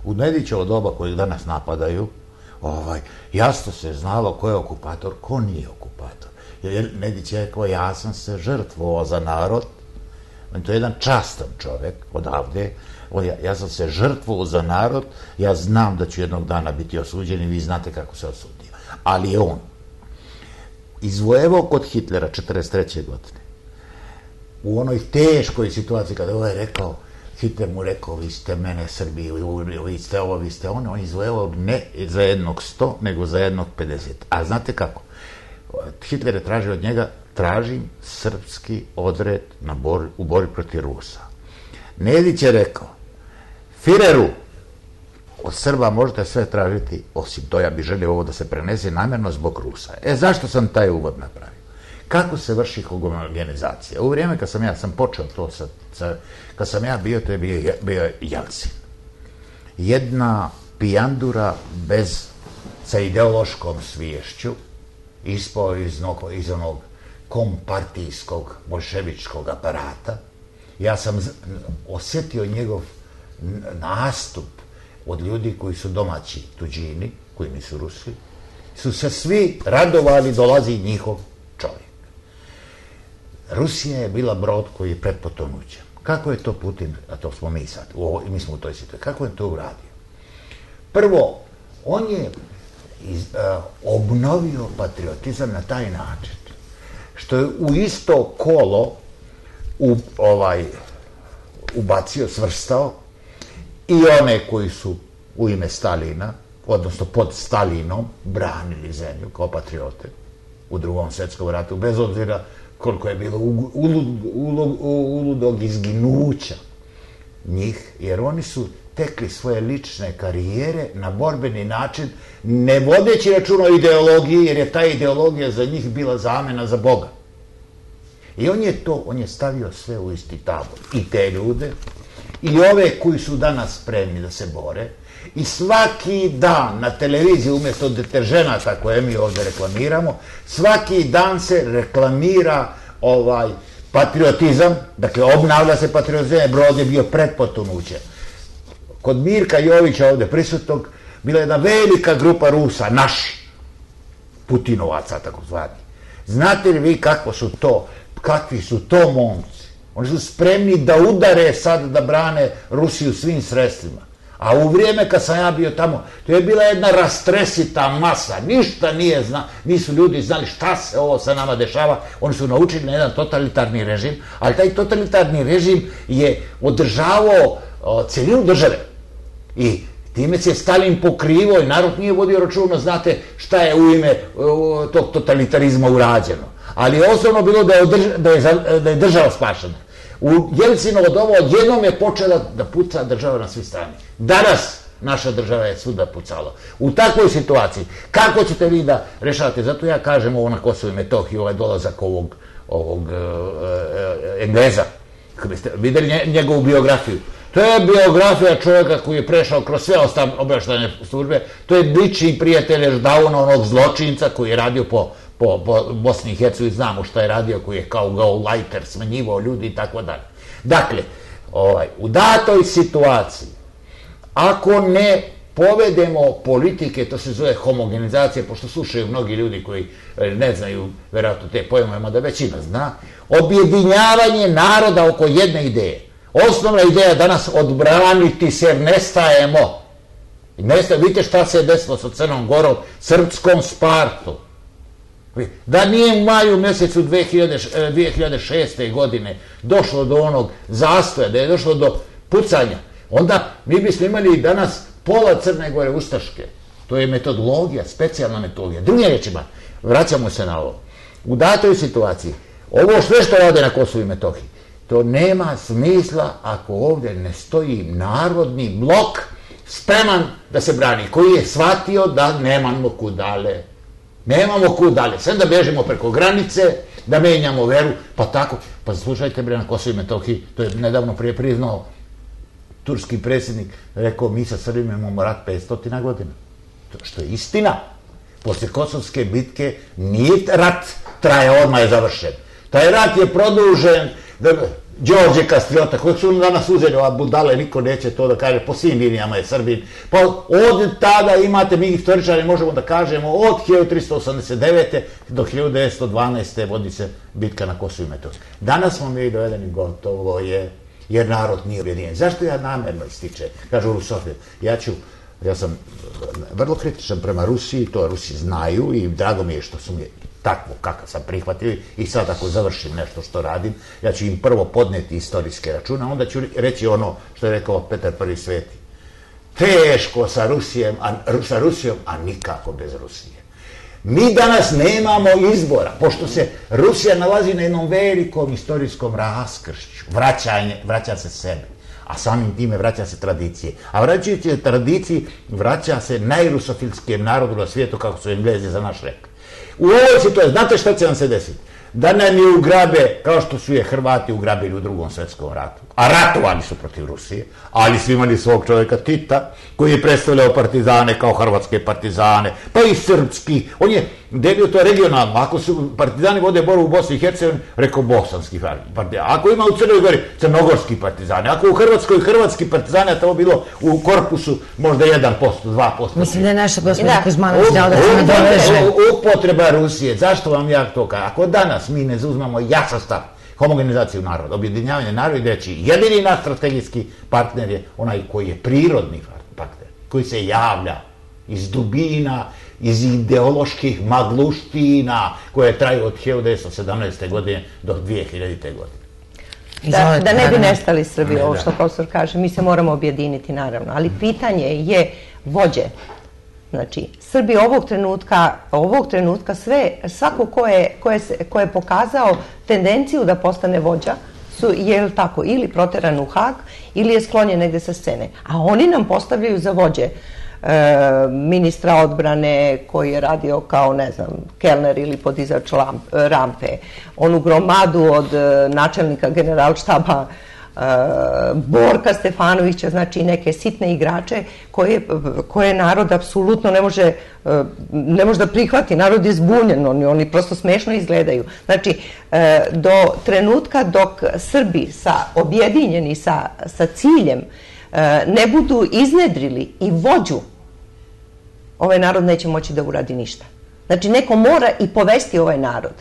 U Nedićevo doba kojeg danas napadaju, ovaj, jasno se znalo ko je okupator, ko nije okupator. Jer Nedić je rekao, ja sam se žrtvovao za narod, On je to jedan častan čovek odavde. On, ja, ja sam se žrtvovao za narod, ja znam da ću jednog dana biti osuđen i vi znate kako se osudio. Ali je on izvojevao kod Hitlera 43. godine. U onoj teškoj situaciji kada je ovaj rekao, Hitler mu rekao, vi ste mene Srbi, vi, ste ovo, vi ste ono, on je izvojevao ne za jednog 100, nego za jednog 50. A znate kako? Hitler je tražio od njega, tražim srpski odred na bor, u borbi protiv Rusa. Nedić je rekao, Fireru, od Srba možete sve tražiti, osim to ja bih želio ovo da se prenese namjerno zbog Rusa. E, zašto sam taj uvod napravio? Kako se vrši homogenizacija? U vrijeme kad sam ja sam počeo to sa, sa kad sam ja bio, to je bio, bio Jelcin. Jedna pijandura bez, sa ideološkom sviješću, ispao iz, onog, iz onog kompartijskog bolševičkog aparata. Ja sam osjetio njegov nastup od ljudi koji su domaći tuđini, koji nisu Rusi, su se svi radovali, dolazi njihov čovjek. Rusija je bila brod koji je pred potonućem. Kako je to Putin, a to smo mi sad, ovoj, mi smo u toj situaciji, kako je to uradio? Prvo, on je iz, uh, obnovio patriotizam na taj način što je u isto kolo u, ovaj, ubacio, svrstao i one koji su u ime Stalina, odnosno pod Stalinom, branili zemlju kao patriote u drugom svjetskom ratu, bez obzira koliko je bilo u- ulud, ulud, uludog izginuća njih, jer oni su tekli svoje lične karijere na borbeni način, ne vodeći računa o ideologiji, jer je ta ideologija za njih bila zamena za Boga. I on je to, on je stavio sve u isti tabor. I te ljude, i ove koji su danas spremni da se bore, i svaki dan na televiziji umjesto deterženata koje mi ovde reklamiramo, svaki dan se reklamira ovaj patriotizam, dakle obnavlja se patriotizam, brod je bio pred potonuće. Kod Mirka Jovića ovde prisutnog bila je jedna velika grupa Rusa, naši, Putinovaca, tako zvani. Znate li vi kako su to, kakvi su to momci? Oni su spremni da udare sad da brane Rusiju svim sredstvima. A u vrijeme kad sam ja bio tamo, to je bila jedna rastresita masa, ništa nije zna, nisu ljudi znali šta se ovo sa nama dešava, oni su naučili na jedan totalitarni režim, ali taj totalitarni režim je održavao celinu države. I time se Stalin pokrivo i narod nije vodio računa, znate šta je u ime tog totalitarizma urađeno. Ali je osnovno bilo da je, održ, da je, da je država spašena. U Jelcinovo doba odjednom je počela da puca država na svi strani. Danas naša država je svuda pucala. U takvoj situaciji, kako ćete vi da rešavate? Zato ja kažem ovo na Kosovo i Metohiji, ovaj dolazak ovog, ovog uh, uh, Engleza. Videli njegovu biografiju. To je biografija čovjeka koji je prešao kroz sve ostane objaštane službe. To je lični prijatelj Ždauna, onog zločinca koji je radio po po, Bosni i Hercegovini znamo šta je radio, koji je kao gaulajter, smanjivao ljudi i tako dalje. Dakle, ovaj, u datoj situaciji, ako ne povedemo politike, to se zove homogenizacija, pošto slušaju mnogi ljudi koji e, ne znaju verovatno te pojmove, mada većina zna, objedinjavanje naroda oko jedne ideje. Osnovna ideja danas odbraniti se jer nestajemo. Nestaje, vidite šta se je desilo sa Crnom Gorom, srpskom Spartu. Da nije u maju mjesecu 2000, 2006. E, godine došlo do onog zastoja, da je došlo do pucanja, onda mi bismo imali danas pola Crne Gore Ustaške. To je metodologija, specijalna metodologija. Drugim rečima, vraćamo se na ovo. U datoj situaciji, ovo sve što rade na Kosovu i Metohiji, to nema smisla ako ovdje ne stoji narodni blok spreman da se brani, koji je shvatio da nemamo kudale Nemamo kud dalje. Sve da bežimo preko granice, da menjamo veru, pa tako. Pa slušajte bre na Kosovo i Metohiji, to je nedavno prije priznao turski predsjednik, rekao mi sa Srbima imamo rat 500 godina. To što je istina. Posle Kosovske bitke nije rat traje, odmah je završen. Taj rat je produžen, da, Đorđe Kastriota, kojeg su danas uzeli ova budale, niko neće to da kaže, po svim linijama je Srbin. Pa od tada imate, mi istoričari možemo da kažemo, od 1389. do 1912. vodi se bitka na Kosovo i Metohiji. Danas smo mi dovedeni gotovo je, jer narod nije ujedinjen. Zašto ja namerno ističe, kažu Rusofil, ja ću ja sam vrlo kritičan prema Rusiji, to Rusi znaju i drago mi je što su mi takvo kakav sam prihvatio i sad ako završim nešto što radim, ja ću im prvo podneti istorijske račune, onda ću reći ono što je rekao Petar Prvi Sveti. Teško sa, Rusijem, a, sa Rusijom, a nikako bez Rusije. Mi danas nemamo izbora, pošto se Rusija nalazi na jednom velikom istorijskom raskršću, vraćanje, vraća se sebi, a samim time vraća se tradicije. A vraćajući se tradiciji, vraća se najrusofilskijem narodu na svijetu, kako su Englezi za naš rekli. U ovoj situaciji, znate šta će vam se desiti? Da nam je ugrabe, kao što su je Hrvati ugrabili u drugom svjetskom ratu. A ratovali su protiv Rusije, ali su imali svog čovjeka Tita, koji je predstavljao partizane kao hrvatske partizane, pa i srpski. On je delio to regionalno. Ako su partizani vode boru u Bosni i Hercegovini, rekao bosanski partizani. Ako ima u Crnoj Gori, crnogorski partizani. Ako u Hrvatskoj, hrvatski partizani, a to bilo u korpusu možda 1%, 2%. Mislim da je naša gospodina da. Kuzmanović dao da se nadoveže. Upotreba Rusije. Zašto vam ja to kažem? Ako danas mi ne zauzmamo jasan stav, homogenizaciju naroda, objedinjavanje naroda i reći jedini naš strategijski partner je onaj koji je prirodni partner, koji se javlja iz dubina, iz ideoloških magluština koje traju od 1917. godine do 2000. godine. Da, da ne bi nestali Srbi, ovo što profesor kaže, mi se moramo objediniti naravno, ali pitanje je vođe. Znači, Srbi ovog trenutka, ovog trenutka sve, svako ko je, ko je, ko je pokazao tendenciju da postane vođa, su, je li tako, ili proteran u Hag, ili je sklonjen negde sa scene. A oni nam postavljaju za vođe e, ministra odbrane koji je radio kao, ne znam, kelner ili podizač lamp, rampe, onu gromadu od e, načelnika generalštaba uh, Borka Stefanovića, znači neke sitne igrače koje, koje narod apsolutno ne može, uh, ne može da prihvati. Narod je zbunjen, oni, oni prosto smešno izgledaju. Znači, uh, do trenutka dok Srbi sa objedinjeni sa, sa ciljem ne budu iznedrili i vođu, ovaj narod neće moći da uradi ništa. Znači, neko mora i povesti ovaj narod.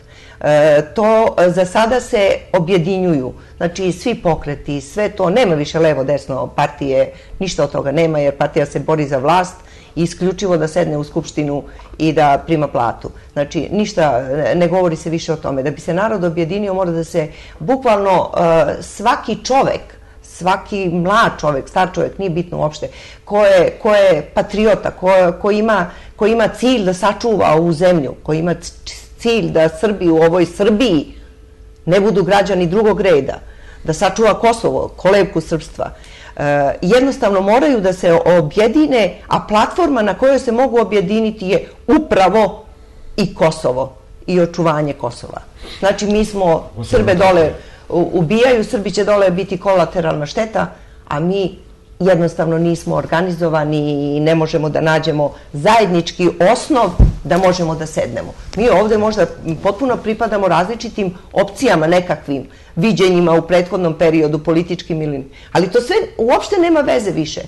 E, to e, za sada se objedinjuju, znači svi pokreti, sve to, nema više levo-desno partije, ništa od toga nema jer partija se bori za vlast i isključivo da sedne u skupštinu i da prima platu. Znači, ništa, ne govori se više o tome. Da bi se narod objedinio, mora da se bukvalno e, svaki čovek, svaki mlad čovek, star čovek, nije bitno uopšte, ko je, ko je patriota, ko, ko, ima, ko ima cilj da sačuva ovu zemlju, ko ima cilj da Srbi u ovoj Srbiji ne budu građani drugog reda, da sačuva Kosovo, kolevku srpstva, e, jednostavno moraju da se objedine, a platforma na kojoj se mogu objediniti je upravo i Kosovo i očuvanje Kosova. Znači, mi smo Srbe dole ubijaju, Srbi će dole biti kolateralna šteta, a mi jednostavno nismo organizovani i ne možemo da nađemo zajednički osnov da možemo da sednemo. Mi ovde možda potpuno pripadamo različitim opcijama nekakvim, viđenjima u prethodnom periodu, političkim ili... Ali to sve uopšte nema veze više.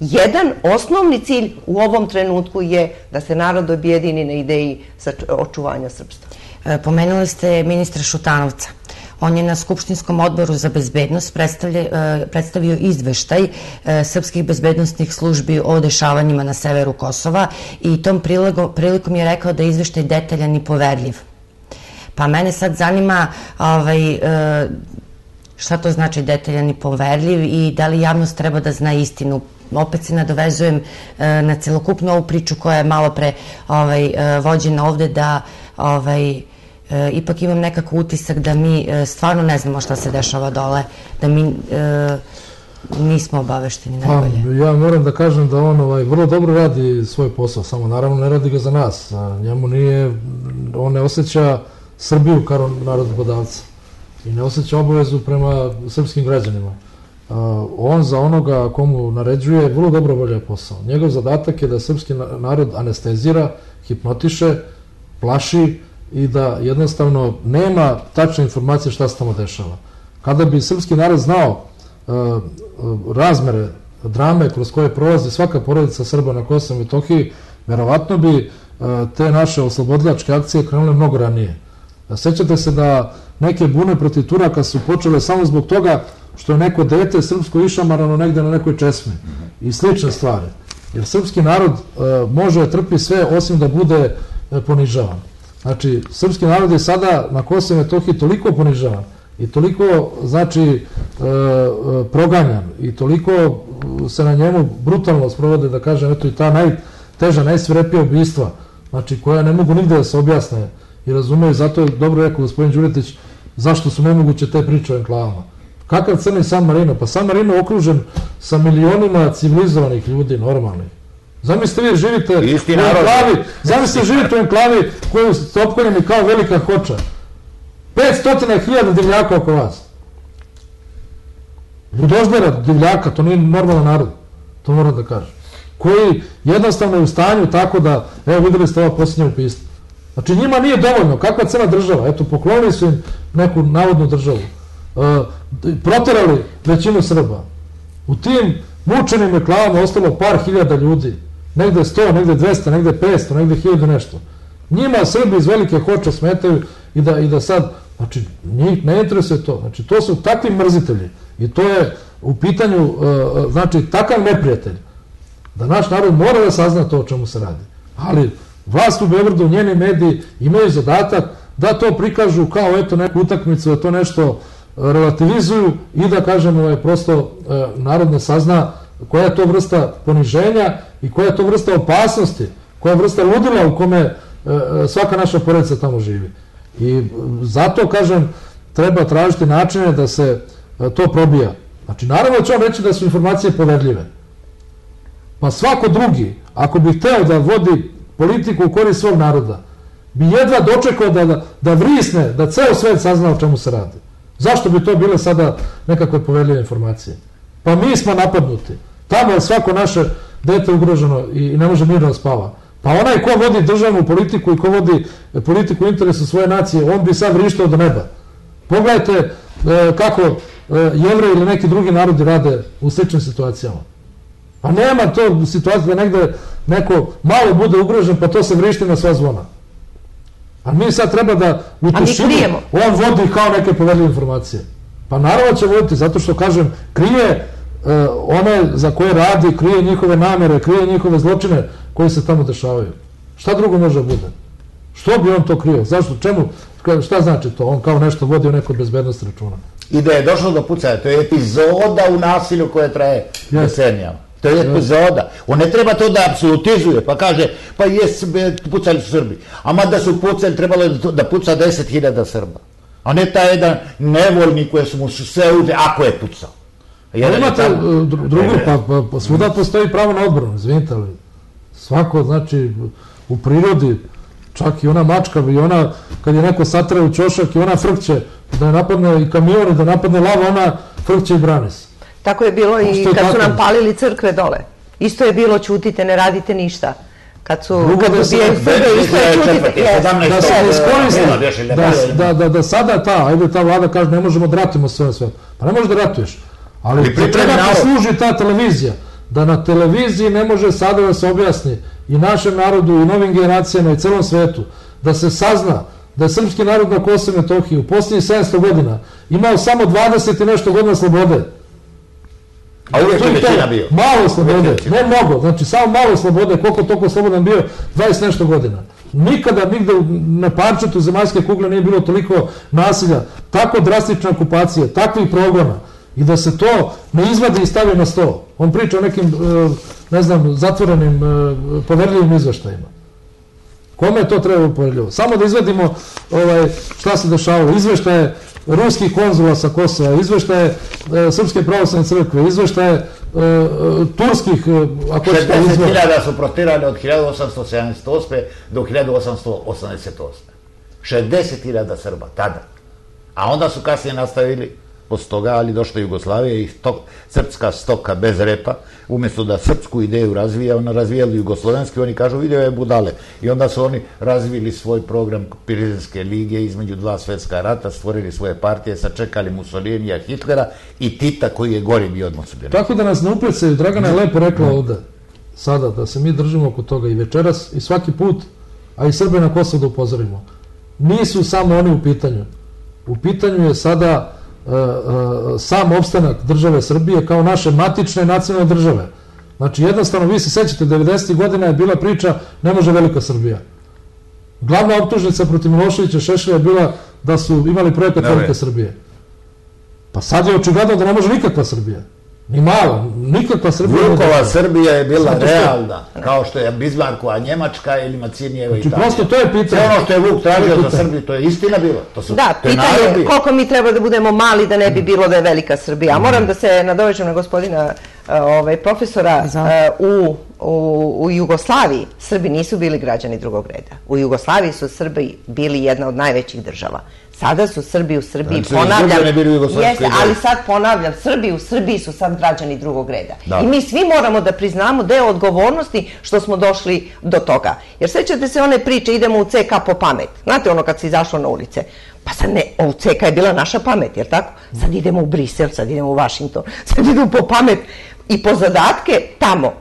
Jedan osnovni cilj u ovom trenutku je da se narod objedini na ideji očuvanja srpstva. E, pomenuli ste ministra Šutanovca. On je na Skupštinskom odboru za bezbednost e, predstavio izveštaj e, srpskih bezbednostnih službi o dešavanjima na severu Kosova i tom prilikom je rekao da je izveštaj detaljan i poverljiv. Pa mene sad zanima ovaj, e, šta to znači detaljan i poverljiv i da li javnost treba da zna istinu opet se nadovezujem na celokupnu ovu priču koja je malo pre ovaj, vođena ovde da ovaj, e, ipak imam nekako utisak da mi e, stvarno ne znamo šta se dešava dole, da mi e, nismo obavešteni pa, najbolje. Pa, ja moram da kažem da on ovaj, vrlo dobro radi svoj posao, samo naravno ne radi ga za nas. Njemu nije, on ne osjeća Srbiju kao narodopodavca i ne osjeća obavezu prema srpskim građanima. On za onoga komu naređuje vrlo dobro volja posao. Njegov zadatak je da srpski narod anestezira, hipnotiše, plaši, i da jednostavno nema tačne informacije šta se tamo dešava. Kada bi srpski narod znao uh, razmere drame kroz koje prolazi svaka porodica Srba na Kosovo i Metohiji, verovatno bi uh, te naše oslobodilačke akcije krenule mnogo ranije. Sećate se da neke bune protiv Turaka su počele samo zbog toga što je neko dete srpsko išamarano negde na nekoj česmi i slične stvari. Jer srpski narod uh, može trpi sve osim da bude ponižavan. Znači, srpski narod je sada na Kosovo i Metohiji toliko ponižavan i toliko, znači, e, e, proganjan i toliko se na njemu brutalno sprovode, da kažem, eto i ta najteža, najsvirepija ubistva, znači, koja ne mogu nigde da se objasne i razumeju, zato je dobro rekao gospodin Đuretić, zašto su nemoguće te priče o enklavama. Kakav crni San Marino? Pa San Marino okružen sa milionima civilizovanih ljudi, normalnih Zamislite vi živite Isti u enklavi, zamislite živite u enklavi koju ste opkoljeni kao velika hoča. 500.000 divljaka oko vas. Budoždera divljaka, to nije normalan narod. To moram da kažem. Koji jednostavno je u stanju tako da, evo videli ste ova posljednja upisna. Znači njima nije dovoljno, kakva cena država, eto poklonili su im neku navodnu državu. E, proterali većinu Srba. U tim mučenim reklamama ostalo par hiljada ljudi negde 100, negde 200, negde 500, negde 1000 nešto. Njima Srbi iz velike hoče smetaju i da, i da sad, znači, njih ne interesuje to. Znači, to su takvi mrzitelji i to je u pitanju, uh, znači, takav neprijatelj da naš narod mora da sazna to o čemu se radi. Ali vlast u Beogradu, njeni mediji imaju zadatak da to prikažu kao eto neku utakmicu, da to nešto relativizuju i da kažemo ovaj, prosto uh, narod ne sazna koja je to vrsta poniženja i koja je to vrsta opasnosti, koja je vrsta ludila u kome e, e, svaka naša porodica tamo živi. I zato, kažem, treba tražiti načine da se e, to probija. Znači, naravno ću vam reći da su informacije povedljive. Pa svako drugi, ako bi hteo da vodi politiku u korist svog naroda, bi jedva dočekao da, da, da vrisne, da ceo svet sazna o čemu se radi. Zašto bi to bile sada nekakve povedljive informacije? Pa mi smo napadnuti. Tamo je svako naše dete ugroženo i ne može mirno da spava. Pa onaj ko vodi državnu politiku i ko vodi politiku interesa svoje nacije, on bi sad vrištao do neba. Pogledajte e, kako e, jevre ili neki drugi narodi rade u sličnim situacijama. Pa nema to situacije da negde neko malo bude ugrožen, pa to se vrišti na sva zvona. A mi sad treba da u krijemo. on vodi kao neke povedljive informacije. Pa naravno će voditi, zato što, kažem, krije one za koje radi, krije njihove namere, krije njihove zločine koji se tamo dešavaju. Šta drugo može da bude? Što bi on to krio? Zašto? Čemu? Šta znači to? On kao nešto vodi u nekoj bezbednosti računa. I da je došlo do pucanja, to je epizoda u nasilju koje traje Yes. decenijama. To je epizoda. On ne treba to da apsolutizuje, pa kaže, pa jes, pucali su Srbi. A mada su pucali, trebalo je da, puca 10.000 Srba. A ne taj jedan nevoljnik koji su mu sve uze, ako je pucao. Jedan je imate tamo- e, dru- drugo, pa, pa, pa svuda postoji pravo na odbranu, izvinite, ali svako, znači, u prirodi, čak i ona mačka i ona, kad je neko satre u ćošak i ona frkće, da je napadne i kamion i da napadne lava, ona frkće i brani se. Tako je bilo i kad su nam palili crkve dole. Isto je bilo ćutite, ne radite ništa. Kad su, Drugo kad da se- dobijaju Srbe, isto je ćutite. 2004., Yes. 17. Da se da, da, da, da sada ta, ajde ta vlada kaže ne možemo da ratujemo sve na sve. Pa ne možeš da ratuješ. Ali ti narod. služi ta televizija? Da na televiziji ne može sada da se objasni i našem narodu i novim generacijama i celom svetu da se sazna da je srpski narod na Kosovo i Metohiji u posljednjih 700 godina imao samo 20 i nešto godina slobode. A uvijek je većina bio. Malo slobode, ne mnogo, znači samo malo slobode, koliko toliko slobodan bio, 20 nešto godina. Nikada nigde na parčetu zemaljske kugle nije bilo toliko nasilja, tako drastične okupacije, takvih programa i da se to ne izvadi i stavi na sto. On priča o nekim, e, ne znam, zatvorenim, e, poverljivim izveštajima. Kome je to treba poverljivo? Samo da izvedimo ovaj, šta se dešavalo. Izveštaje ruskih konzula sa Kosova, izveštaje e, Srpske pravoslavne crkve, izveštaje turskih, ako ćete izvora. 60.000 su protirali od 1878. do 1888. 60.000 Srba, tada. A onda su kasnije nastavili posle toga, ali došla Jugoslavija i stok, srpska stoka bez repa, umjesto da srpsku ideju razvija, ona razvijala jugoslovenski, oni kažu video je budale. I onda su oni razvili svoj program Pirinske lige između dva svetska rata, stvorili svoje partije, sačekali Mussolinija, Hitlera i Tita koji je gori bio od Mussolini. Tako da nas ne uplecaju, Dragana je lepo rekla ovde, sada, da se mi držimo oko toga i večeras i svaki put, a i Srbe na Kosovo da upozorimo. Nisu samo oni u pitanju. U pitanju je sada sam opstanak države Srbije kao naše matične nacionalne države. Znači, jednostavno, vi se sećate, 90. godina je bila priča ne može velika Srbija. Glavna optužnica protiv Miloševića Šešelja je bila da su imali projekat velike je. Srbije. Pa sad je očigledno da ne može nikakva Srbija. Ni malo, nikakva Srbija. Vukova. Srbija je bila što- realna, kao što je Bizmarkova Njemačka ili Macinijeva Znači, Italija. prosto to je pitanje. Sve ono što je Vuk tražio za. Srbiju, to je istina bilo. To su, Da, to je pitanje je koliko mi treba da budemo mali da ne bi bilo da je velika Srbija. A moram da se nadovežem na gospodina e, ovaj, profesora e, u, u, u Jugoslaviji Srbi nisu bili građani drugog reda. U Jugoslaviji su Srbi bili jedna od najvećih država. Sada su Srbi u Srbiji, Znači, ponavljam, jeste, ali sad ponavljam, Srbi u Srbiji su sad građani drugog reda. Da. I mi svi moramo da priznamo deo odgovornosti što smo došli do toga. Jer sećate se one priče, idemo u CK po pamet. Znate ono kad se izašlo na ulice? Pa sad ne, u CK je bila naša pamet, jer tako? Sad idemo u Brisel, sad idemo u Washington, sad idemo po pamet i po zadatke tamo.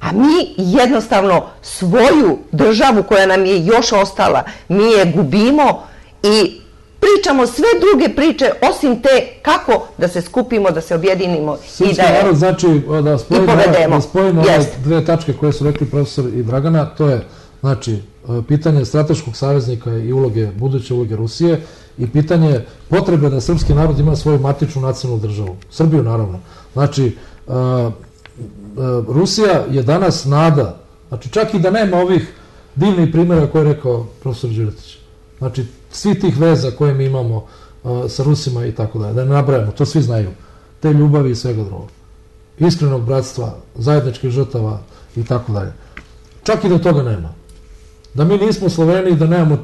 A mi jednostavno svoju državu koja nam je još ostala, mi je gubimo i pričamo sve druge priče osim te kako da se skupimo, da se objedinimo i Srpski da je... narod znači da spojimo, da spojimo ove dve tačke koje su rekli profesor i Dragana, to je znači e, pitanje strateškog saveznika i uloge, buduće uloge Rusije i pitanje potrebe da srpski narod ima svoju matičnu nacionalnu državu. Srbiju naravno. Znači, e, Rusija je danas nada, znači čak i da nema ovih divnih primjera koje je rekao profesor Đuretić. Znači, svi tih veza koje mi imamo uh, sa Rusima i tako dalje, da ne nabrajamo, to svi znaju. Te ljubavi i svega drugog. Iskrenog bratstva, zajedničkih žrtava i tako dalje. Čak i da toga nema. Da mi nismo Sloveni da nemamo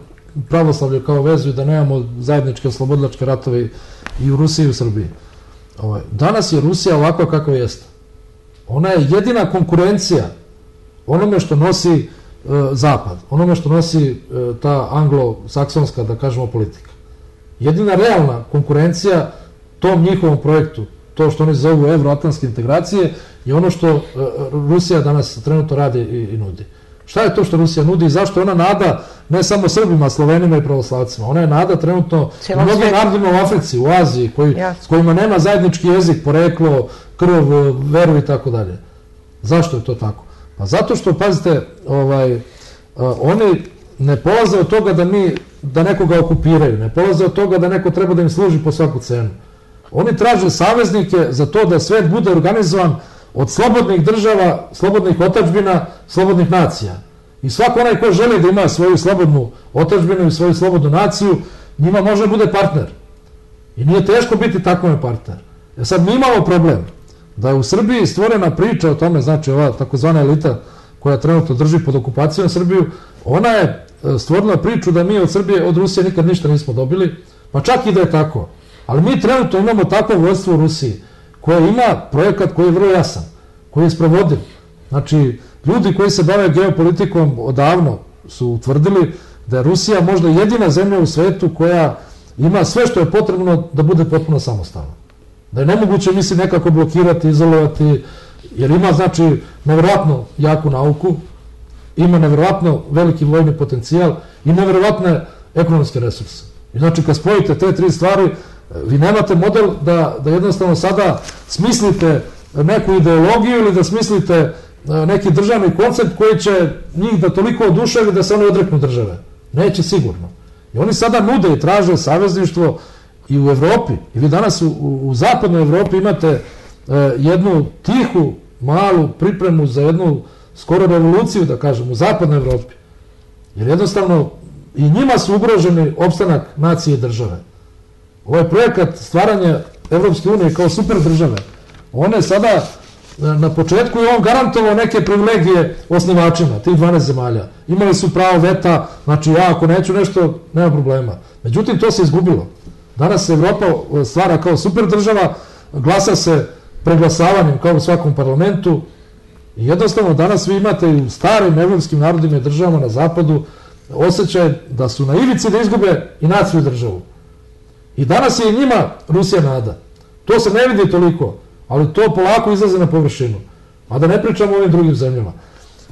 pravoslavlje kao vezu i da nemamo zajedničke oslobodilačke ratove i u Rusiji i u Srbiji. Ovaj, danas je Rusija ovakva kakva jeste. Ona je jedina konkurencija onome što nosi zapad, onome što nosi e, ta anglo-saksonska, da kažemo, politika. Jedina realna konkurencija tom njihovom projektu, to što oni zovu evroatlantske integracije, je ono što e, Rusija danas trenutno radi i, i nudi. Šta je to što Rusija nudi i zašto ona nada ne samo Srbima, Slovenima i pravoslavcima. Ona je nada trenutno Cijelom mnogim narodima u Africi, u Aziji, koji, s kojima nema zajednički jezik, poreklo, krv, veru i tako dalje. Zašto je to tako? Pa zato što, pazite, ovaj, oni ne polaze od toga da mi, da nekoga okupiraju, ne polaze od toga da neko treba da im služi po svaku cenu. Oni traže saveznike za to da svet bude organizovan od slobodnih država, slobodnih otačbina, slobodnih nacija. I svako onaj ko želi da ima svoju slobodnu otačbinu i svoju slobodnu naciju, njima može da bude partner. I nije teško biti takvom partner. E sad mi imamo problem da je u Srbiji stvorena priča o tome, znači ova takozvana elita koja trenutno drži pod okupacijom Srbiju, ona je e, stvorila priču da mi od Srbije, od Rusije nikad ništa nismo dobili, pa čak i da je tako. Ali mi trenutno imamo takvo vojstvo u Rusiji koje ima projekat koji je vrlo jasan, koji je sprovodiv. Znači, ljudi koji se bave geopolitikom odavno su utvrdili da je Rusija možda jedina zemlja u svetu koja ima sve što je potrebno da bude potpuno samostalna. Da je nemoguće misli nekako blokirati, izolovati, jer ima znači nevjerojatno jaku nauku, ima nevjerojatno veliki vojni potencijal i nevjerojatne ekonomske resurse. I znači kad spojite te tri stvari, vi nemate model da, da jednostavno sada smislite neku ideologiju ili da smislite e, neki državni koncept koji će njih da toliko oduševi da se oni odreknu države. Neće sigurno. I oni sada nude i traže savezništvo i u Evropi. I vi danas u, u, zapadnoj Evropi imate e, jednu tihu, malu pripremu za jednu skoro revoluciju, da kažem, u zapadnoj Evropi. Jer jednostavno i njima su ugroženi opstanak nacije i države. Ovaj projekat stvaranja Evropske unije kao super države, one sada e, na početku je on garantovao neke privilegije osnivačima, tih 12 zemalja. Imali su pravo veta, znači ja ako neću nešto, nema problema. Međutim, to se izgubilo. Danas se Evropa e, stvara kao super država, glasa se preglasavanjem kao u svakom parlamentu i jednostavno danas vi imate i u starim evropskim narodima i državama na zapadu osjećaj da su na ivici da izgube i naciju državu. I danas je i njima Rusija nada. To se ne vidi toliko, ali to polako izlaze na površinu. A da ne pričamo o ovim drugim zemljama.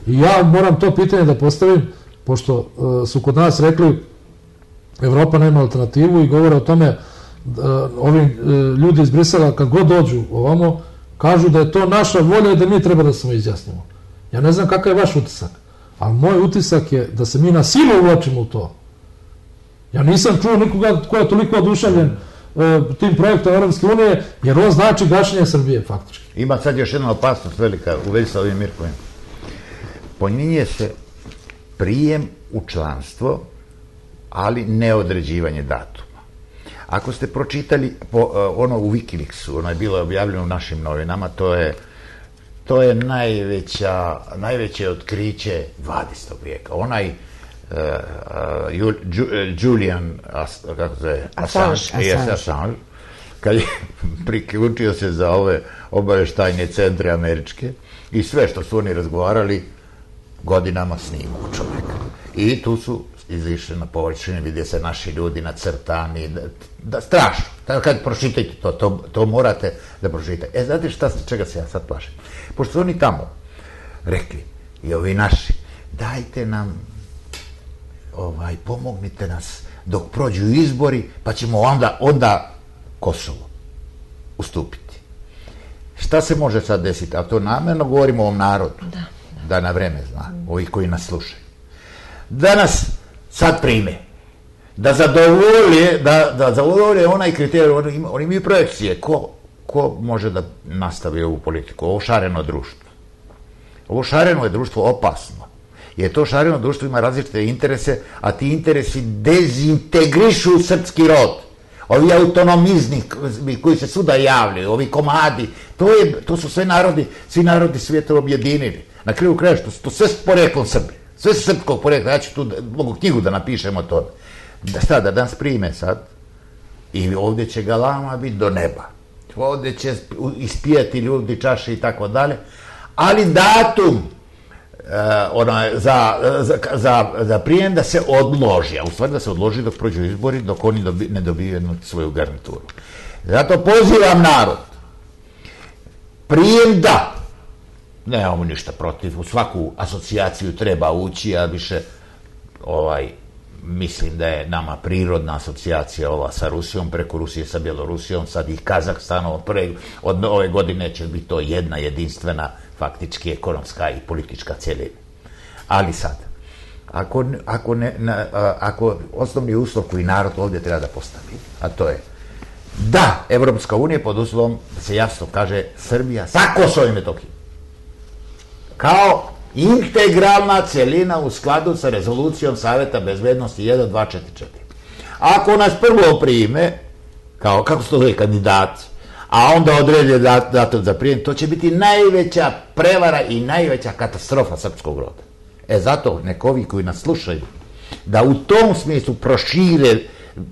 I ja moram to pitanje da postavim, pošto uh, su kod nas rekli Evropa nema alternativu i govore o tome da, ovi uh, ljudi iz Brisela kad god dođu ovamo, kažu da je to naša volja i da mi treba da se izjasnimo. Ja ne znam kakav je vaš utisak, ali moj utisak je da se mi na silu uvlačimo u to. Ja nisam čuo nikoga ko je toliko oduševljen e, tim projektom Europske unije, jer on znači gašenje Srbije, faktički. Ima sad još jedna opasnost velika u vezi sa ovim Mirkovim. Pominje se prijem u članstvo, ali ne određivanje datuma. Ako ste pročitali po, uh, ono u Wikileaksu, ono je bilo objavljeno u našim novinama, to je to je najveća, najveće otkriće 20. vijeka. Onaj uh, uh, Jul, Ju, Julian, As, kako se zove? Assange. Assange. Assange. Assange. Kad je priključio se za ove obaveštajne centre američke i sve što su oni razgovarali, godinama snimao čoveka. I tu su izišli na površine, vide se naši ljudi nacrtani, da, da strašno. Tako kad pročitajte to, to, to morate da pročitajte. E, znate šta, čega se ja sad plašim? Pošto su oni tamo rekli, i ovi naši, dajte nam, ovaj, pomognite nas dok prođu izbori, pa ćemo onda, onda Kosovo ustupiti. Šta se može sad desiti? A to namerno govorimo o ovom narodu. Da. Da na vreme zna, ovih koji nas slušaju. Da nas sad prime. Da zadovolje, da, da zadovolje onaj kriterij, oni, oni imaju projekcije. Ko, ko može da nastavi ovu politiku? Ovo šareno društvo. Ovo šareno je društvo opasno. Jer to šareno društvo ima različite interese, a ti interesi dezintegrišu srpski rod ovi autonomizni koji se suda javljaju, ovi komadi, to, je, to su sve narodi, svi narodi svijeta objedinili. Na kraju kraja, što su to sve s poreklom Srbi, sve srpskog porekla, ja ću tu, da, mogu knjigu da napišemo to. Da šta, da nas prime sad, i ovdje će galama biti do neba. Ovdje će ispijati ljudi čaše i tako dalje, ali datum Uh, ona, za, za, za, za prijem da se odloži, a u stvari da se odloži dok prođu izbori, dok oni dobi, ne dobiju jednu svoju garnituru. Zato pozivam narod, prijem da, nemamo ništa protiv, u svaku asocijaciju treba ući, a više ovaj, mislim da je nama prirodna asocijacija ova sa Rusijom, preko Rusije sa Bjelorusijom, sad i Kazahstanom, pre, od ove godine će biti to jedna jedinstvena faktički ekonomska i politička cijelina. Ali sad, ako, ako, ne, na, ako osnovni uslov koji narod ovdje treba da postavi, a to je da Evropska unija pod uslovom da se jasno kaže Srbija sa Kosovom i Metohijom kao integralna celina u skladu sa rezolucijom Saveta bezbednosti 1244. Ako nas prvo prime, kao, kako se to zove, kandidat, a onda odrede dat, datum za prijem, to će biti najveća prevara i najveća katastrofa srpskog roda. E zato nekovi koji nas slušaju, da u tom smislu prošire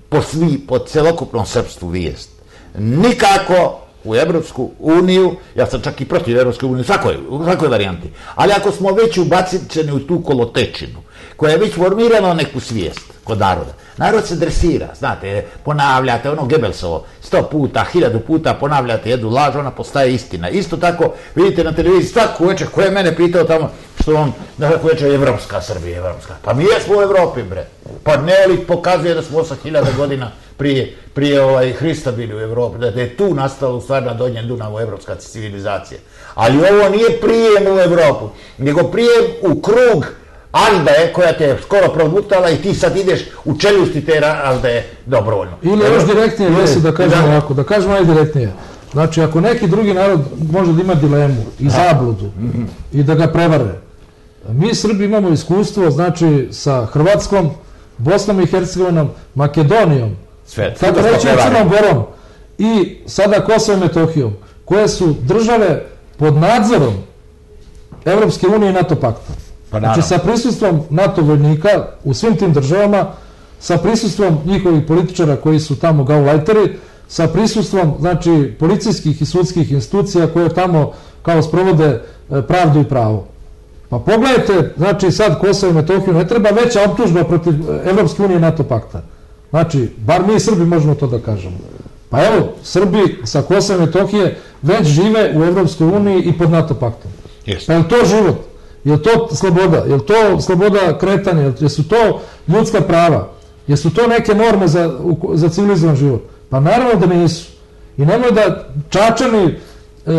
po svi, po celokupnom srpstvu vijest. Nikako u Evropsku uniju, ja sam čak i protiv Evropske unije svakoj, u svakoj varijanti, ali ako smo već ubaceni u tu kolotečinu, koja je već formirala neku svijest kod naroda, narod se dresira, znate, ponavljate ono Gebelsovo, sto puta, hiljadu puta ponavljate jednu laž, ona postaje istina. Isto tako, vidite na televiziji svaku večer, ko je mene pitao tamo, što on, na svaku večer, Evropska Srbija, Evropska. Pa mi jesmo u Evropi, bre. Pa Neolit pokazuje da smo 8000 godina prije, prije ovaj, Hrista bili u Evropi, da, da je tu nastala u stvari na Donjem Dunavu evropska civilizacija. Ali ovo nije prijem u Evropu, nego prijem u krug Alde koja te skoro progutala i ti sad ideš u čeljusti te Alde dobrovoljno. Ili još direktnije, Vesi, da kažemo da, ovako, da kažemo najdirektnije. Znači, ako neki drugi narod može da ima dilemu i zabludu mm -hmm. i da ga prevare, mi Srbi imamo iskustvo, znači, sa Hrvatskom, Bosnom i Hercegovinom, Makedonijom, Sve, tako reći Crnom Gorom i sada Kosovo i Metohijom, koje su države pod nadzorom Evropske unije i NATO pakta. Pa znači sa prisustvom NATO vojnika u svim tim državama, sa prisustvom njihovih političara koji su tamo gaulajteri, sa prisustvom znači policijskih i sudskih institucija koje tamo kao sprovode e, pravdu i pravo. Pa pogledajte, znači sad Kosovo i Metohiju ne treba veća optužba protiv e, Evropske unije i NATO pakta. Znači, bar mi Srbi možemo to da kažemo. Pa evo, Srbi sa Kosova i Metohije već žive u Evropskoj uniji i pod NATO paktom. Jeste. Pa je to život? Je to sloboda? Je to sloboda kretanja? Jesu to ljudska prava? Jesu to neke norme za, za civilizovan život? Pa naravno da nisu. I nemoj da Čačani,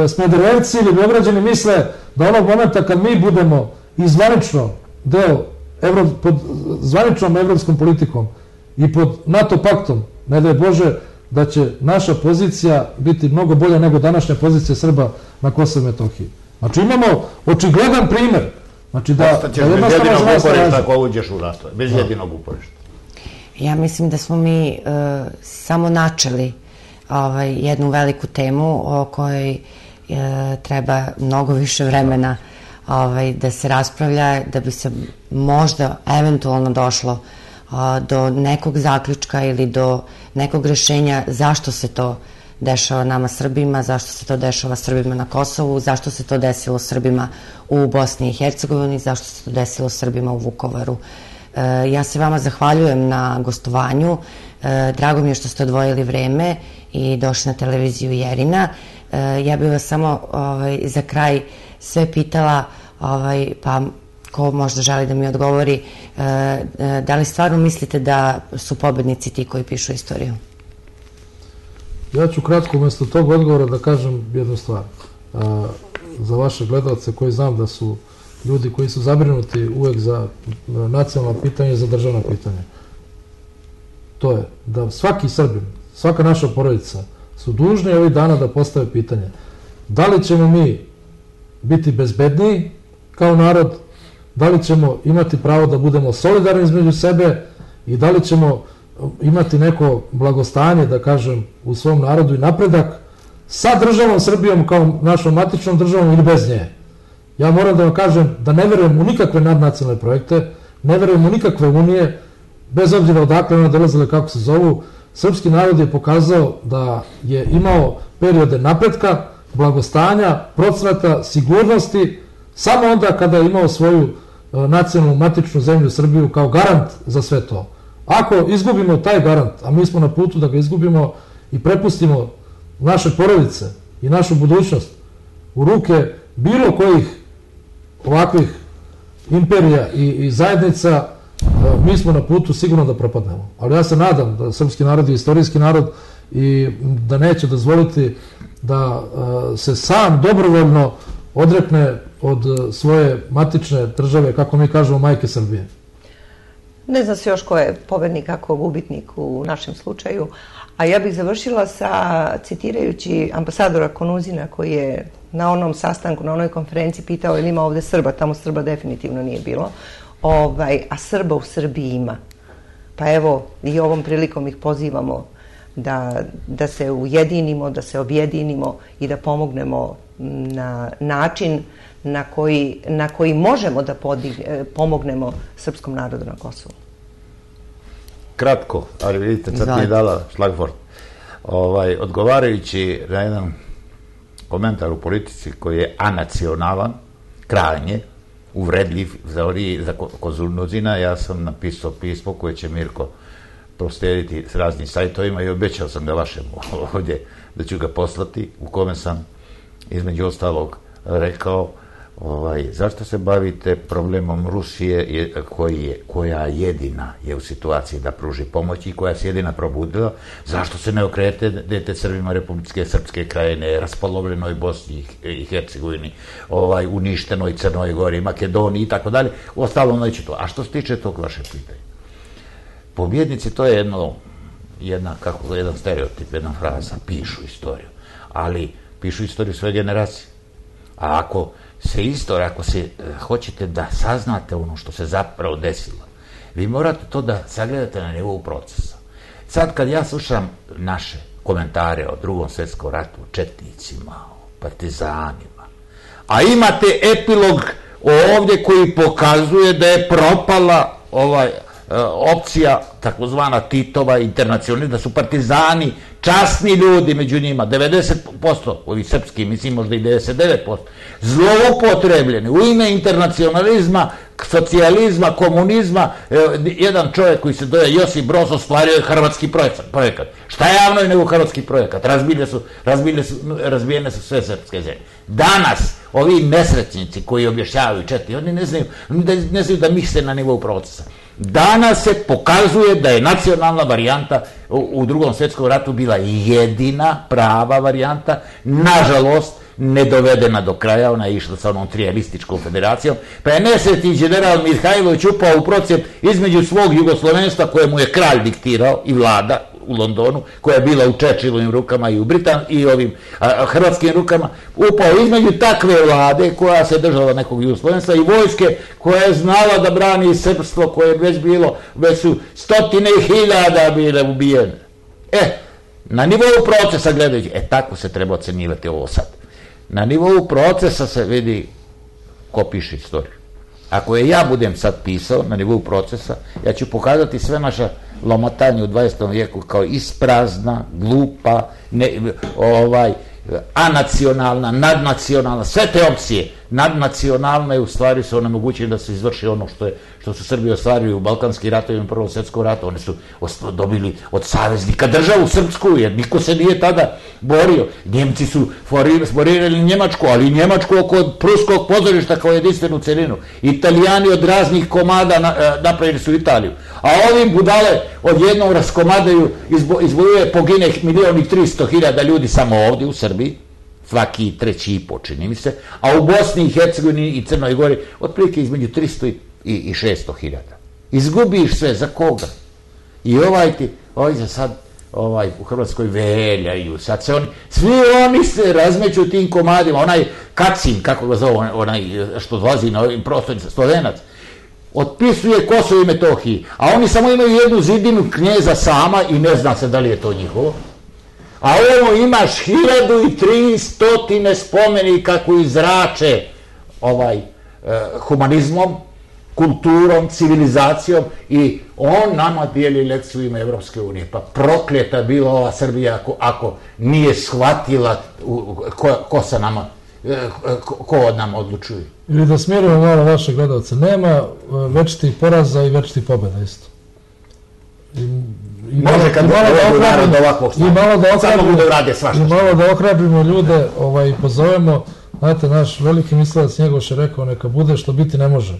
Smederevci ili Beograđani misle da onog momenta kad mi budemo izvanično deo Evro, pod zvaničnom evropskom politikom i pod NATO paktom, ne da je Bože, da će naša pozicija biti mnogo bolja nego današnja pozicija Srba na Kosovo i Metohiji. Znači imamo očigledan primer. Znači da, Ostaćeš da bez jedinog uporišta ako uđeš u NATO. Bez da. jedinog uporišta. Ja mislim da smo mi uh, samo načeli ovaj, jednu veliku temu o kojoj uh, treba mnogo više vremena ovaj, da se raspravlja, da bi se možda eventualno došlo uh, do nekog zaključka ili do nekog rešenja zašto se to dešava nama Srbima, zašto se to dešava Srbima na Kosovu, zašto se to desilo Srbima u Bosni i Hercegovini, zašto se to desilo Srbima u Vukovaru. E, ja se vama zahvaljujem na gostovanju, e, drago mi je što ste odvojili vreme i došli na televiziju Jerina. E, ja bih vas samo ovaj, za kraj sve pitala, ovaj, pa ko možda želi da mi odgovori, e, e, da li stvarno mislite da su pobednici ti koji pišu istoriju? Ja ću kratko umesto tog odgovora da kažem jednu stvar. Za vaše gledalce koji znam da su ljudi koji su zabrinuti uvek za nacionalno pitanje i za državno pitanje. To je da svaki Srbin, svaka naša porodica su dužni ovih dana da postave pitanje. Da li ćemo mi biti bezbedniji kao narod, da li ćemo imati pravo da budemo solidarni između sebe? I da li ćemo imati neko blagostanje, da kažem, u svom narodu i napredak sa državom Srbijom kao našom matičnom državom ili bez nje. Ja moram da vam kažem da ne verujem u nikakve nadnacionalne projekte, ne verujem u nikakve unije, bez obzira odakle one dolazile kako se zovu, srpski narod je pokazao da je imao periode napretka, blagostanja, procvata, sigurnosti, samo onda kada je imao svoju e, nacionalnu matičnu zemlju Srbiju kao garant za sve to. Ako izgubimo taj garant, a mi smo na putu da ga izgubimo i prepustimo naše porodice i našu budućnost u ruke bilo kojih ovakvih imperija i, i zajednica, mi smo na putu sigurno da propadnemo. Ali ja se nadam da srpski narod je istorijski narod i da neće dozvoliti da se sam dobrovoljno odrekne od svoje matične države, kako mi kažemo, majke Srbije. Ne zna se još ko je pobednik, kako gubitnik u našem slučaju, a ja bih završila sa citirajući ambasadora Konuzina koji je na onom sastanku, na onoj konferenciji pitao ili ima ovde Srba, tamo Srba definitivno nije bilo, ovaj, a Srba u Srbiji ima. Pa evo, i ovom prilikom ih pozivamo da, da se ujedinimo, da se objedinimo i da pomognemo na način na koji, na koji možemo da podig, e, pomognemo srpskom narodu na Kosovu. Kratko, ali vidite, sad mi je dala šlagvort. Ovaj, odgovarajući na jedan komentar u politici koji je anacionalan, krajnje, uvredljiv za, ori, za Kozulnozina, ja sam napisao pismo koje će Mirko proslediti s raznim sajtovima i obećao sam ga vašem ovdje da ću ga poslati, u kome sam između ostalog rekao ovaj, zašto se bavite problemom Rusije koji je, koja jedina je u situaciji da pruži pomoć i koja se jedina probudila, zašto se ne okrete dete Srbima Republike Srpske krajine, raspolovljenoj Bosni i Hercegovini, ovaj, uništenoj Crnoj Gori, Makedoniji i tako dalje, u ostalom neće to. A što se tiče tog vaše pitanja? Pobjednici, to je jedno, jedna, kako, jedan stereotip, jedna fraza, pišu istoriju, ali pišu istoriju svoje generacije. A ako se isto, ako se eh, hoćete da saznate ono što se zapravo desilo, vi morate to da sagledate na nivou procesa. Sad kad ja slušam naše komentare o drugom svjetskom ratu, o četnicima, o partizanima, a imate epilog ovdje koji pokazuje da je propala ovaj opcija takozvana Titova internacionalna, da su partizani časni ljudi među njima, 90%, ovi srpski, mislim možda i 99%, zloupotrebljeni u ime internacionalizma, socijalizma, komunizma, jedan čovjek koji se doje Josip Broz ostvario je hrvatski projekat. Šta je javno nego hrvatski projekat? Razbile su, razbile su, razbijene su sve srpske zemlje. Danas, ovi nesrećnici koji objašnjavaju četiri, oni ne znaju, ne znaju da misle na nivou procesa. Danas se pokazuje da je nacionalna varijanta u, drugom svjetskom ratu bila jedina prava varijanta, nažalost, nedovedena do kraja, ona je išla sa onom trijalističkom federacijom, pa je nesretni general Mihajlović upao u procep između svog jugoslovenstva koje mu je kralj diktirao i vlada u Londonu, koja je bila u Čečilovim rukama i u Britan i ovim a, hrvatskim rukama, upao između takve vlade koja se držala nekog jugoslovenstva i vojske koja je znala da brani srpstvo koje je već bilo, već su stotine hiljada bile ubijene. E, na nivou procesa gledajući, e tako se treba ocenjivati ovo sad. Na nivou procesa se vidi ko piše istoriju. Ako je ja budem sad pisao na nivou procesa, ja ću pokazati sve naša lomotanje u 20. vijeku kao isprazna, glupa, ne, ovaj, anacionalna, nadnacionalna, sve te opcije nadnacionalne u stvari su onemogućene da se izvrši ono što je što su Srbi ostvarili u Balkanski ratovi i Prvom svjetskom ratu, oni su dobili od saveznika državu srpsku, jer niko se nije tada borio. Njemci su forirali Njemačku, ali Njemačku oko pruskog pozorišta kao jedinstvenu celinu. Italijani od raznih komada e, napravili su Italiju. A ovim budale odjednom raskomadaju, izbojuje, pogine milijon i tristo hiljada ljudi samo ovdje u Srbiji, svaki treći i počini mi se, a u Bosni i Hercegovini i Crnoj Gori otprilike između 300 i i, i 600 hiljada. Izgubiš sve, za koga? I ovaj ti, ovaj za sad, ovaj, u Hrvatskoj veljaju, sad se oni, svi oni se razmeću tim komadima, onaj kacin, kako ga zove, onaj što dolazi na ovim prostorima, slovenac, otpisuje Kosovo i Metohiji, a oni samo imaju jednu zidinu knjeza sama i ne zna se da li je to njihovo. A ovo imaš hiljadu i tri stotine spomenika koji zrače ovaj, eh, humanizmom, kulturom, civilizacijom i on nama dijeli lekciju ime Evropske unije. Pa prokljeta bila ova Srbija ako, ako nije shvatila ko, ko sa nama e, ko, od nama odlučuje. Ili da smjerimo malo vaše gledalce. Nema e, večitih poraza i večitih pobjeda isto. I, Može kad malo da ohrabimo, ovakvog stanja. I malo da ohrabimo, da I malo da ohrabrimo ljude, ovaj, pozovemo Znate, naš veliki mislilac Njegoš je rekao, neka bude što biti ne može.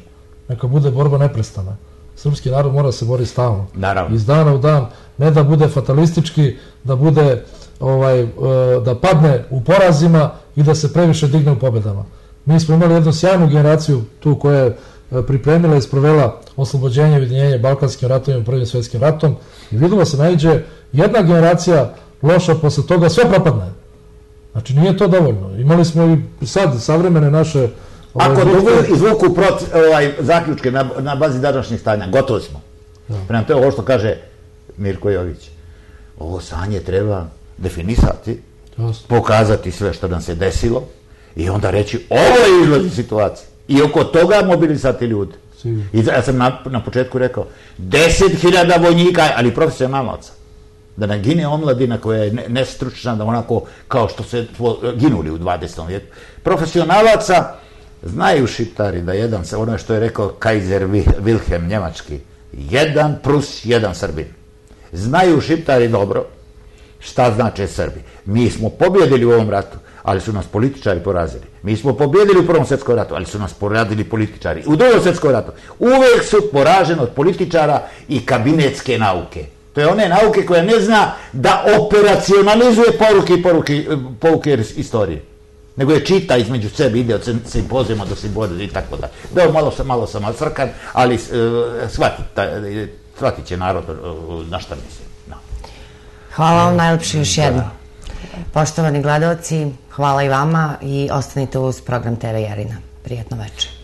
Neka bude borba neprestana. Srpski narod mora se bori stalno. Naravno. Iz dana u dan, ne da bude fatalistički, da bude ovaj, e, da padne u porazima i da se previše digne u pobedama. Mi smo imali jednu sjajnu generaciju tu koja je pripremila i sprovela oslobođenje i ujedinjenje Balkanskim ratovima i Prvim svetskim ratom i vidimo se najđe jedna generacija loša posle toga sve propadne. Znači nije to dovoljno. Imali smo i sad savremene naše Ovaj, Ako dugo izvuku prot, ovaj, zaključke na, na bazi današnjih stanja, gotovo smo. Da. Prema to ovo što kaže Mirko Jović. Ovo sanje treba definisati, Just. pokazati sve što nam se desilo i onda reći ovo je izgled situacije. I oko toga mobilisati ljude. Sigur. I ja sam na, na početku rekao, deset hiljada vojnika, ali profesionalaca. Da ne gine omladina koja je nestručna, da onako kao što se ginuli u 20. vijeku. Profesionalaca, Znaju šiptari da jedan, ono što je rekao Kaiser Wilhelm njemački, jedan Prus, jedan Srbin. Znaju šiptari dobro šta znače Srbi. Mi smo pobjedili u ovom ratu, ali su nas političari porazili. Mi smo pobjedili u Prvom svjetskom ratu, ali su nas porazili političari. U Drugom svjetskom ratu uvek su poraženi od političara i kabinetske nauke. To je one nauke koja ne zna da operacionalizuje poruke i poruke, poruke istorije nego je čita između sebe, ide od simpozijuma do simpozijuma i tako da. Da, malo sam, malo sam ocrkan, ali uh, shvatit, shvatit će narod uh, na šta mislim. No. Hvala vam najlepše još da. Poštovani gledalci, hvala i vama i ostanite uz program TV Jerina. Prijetno večer.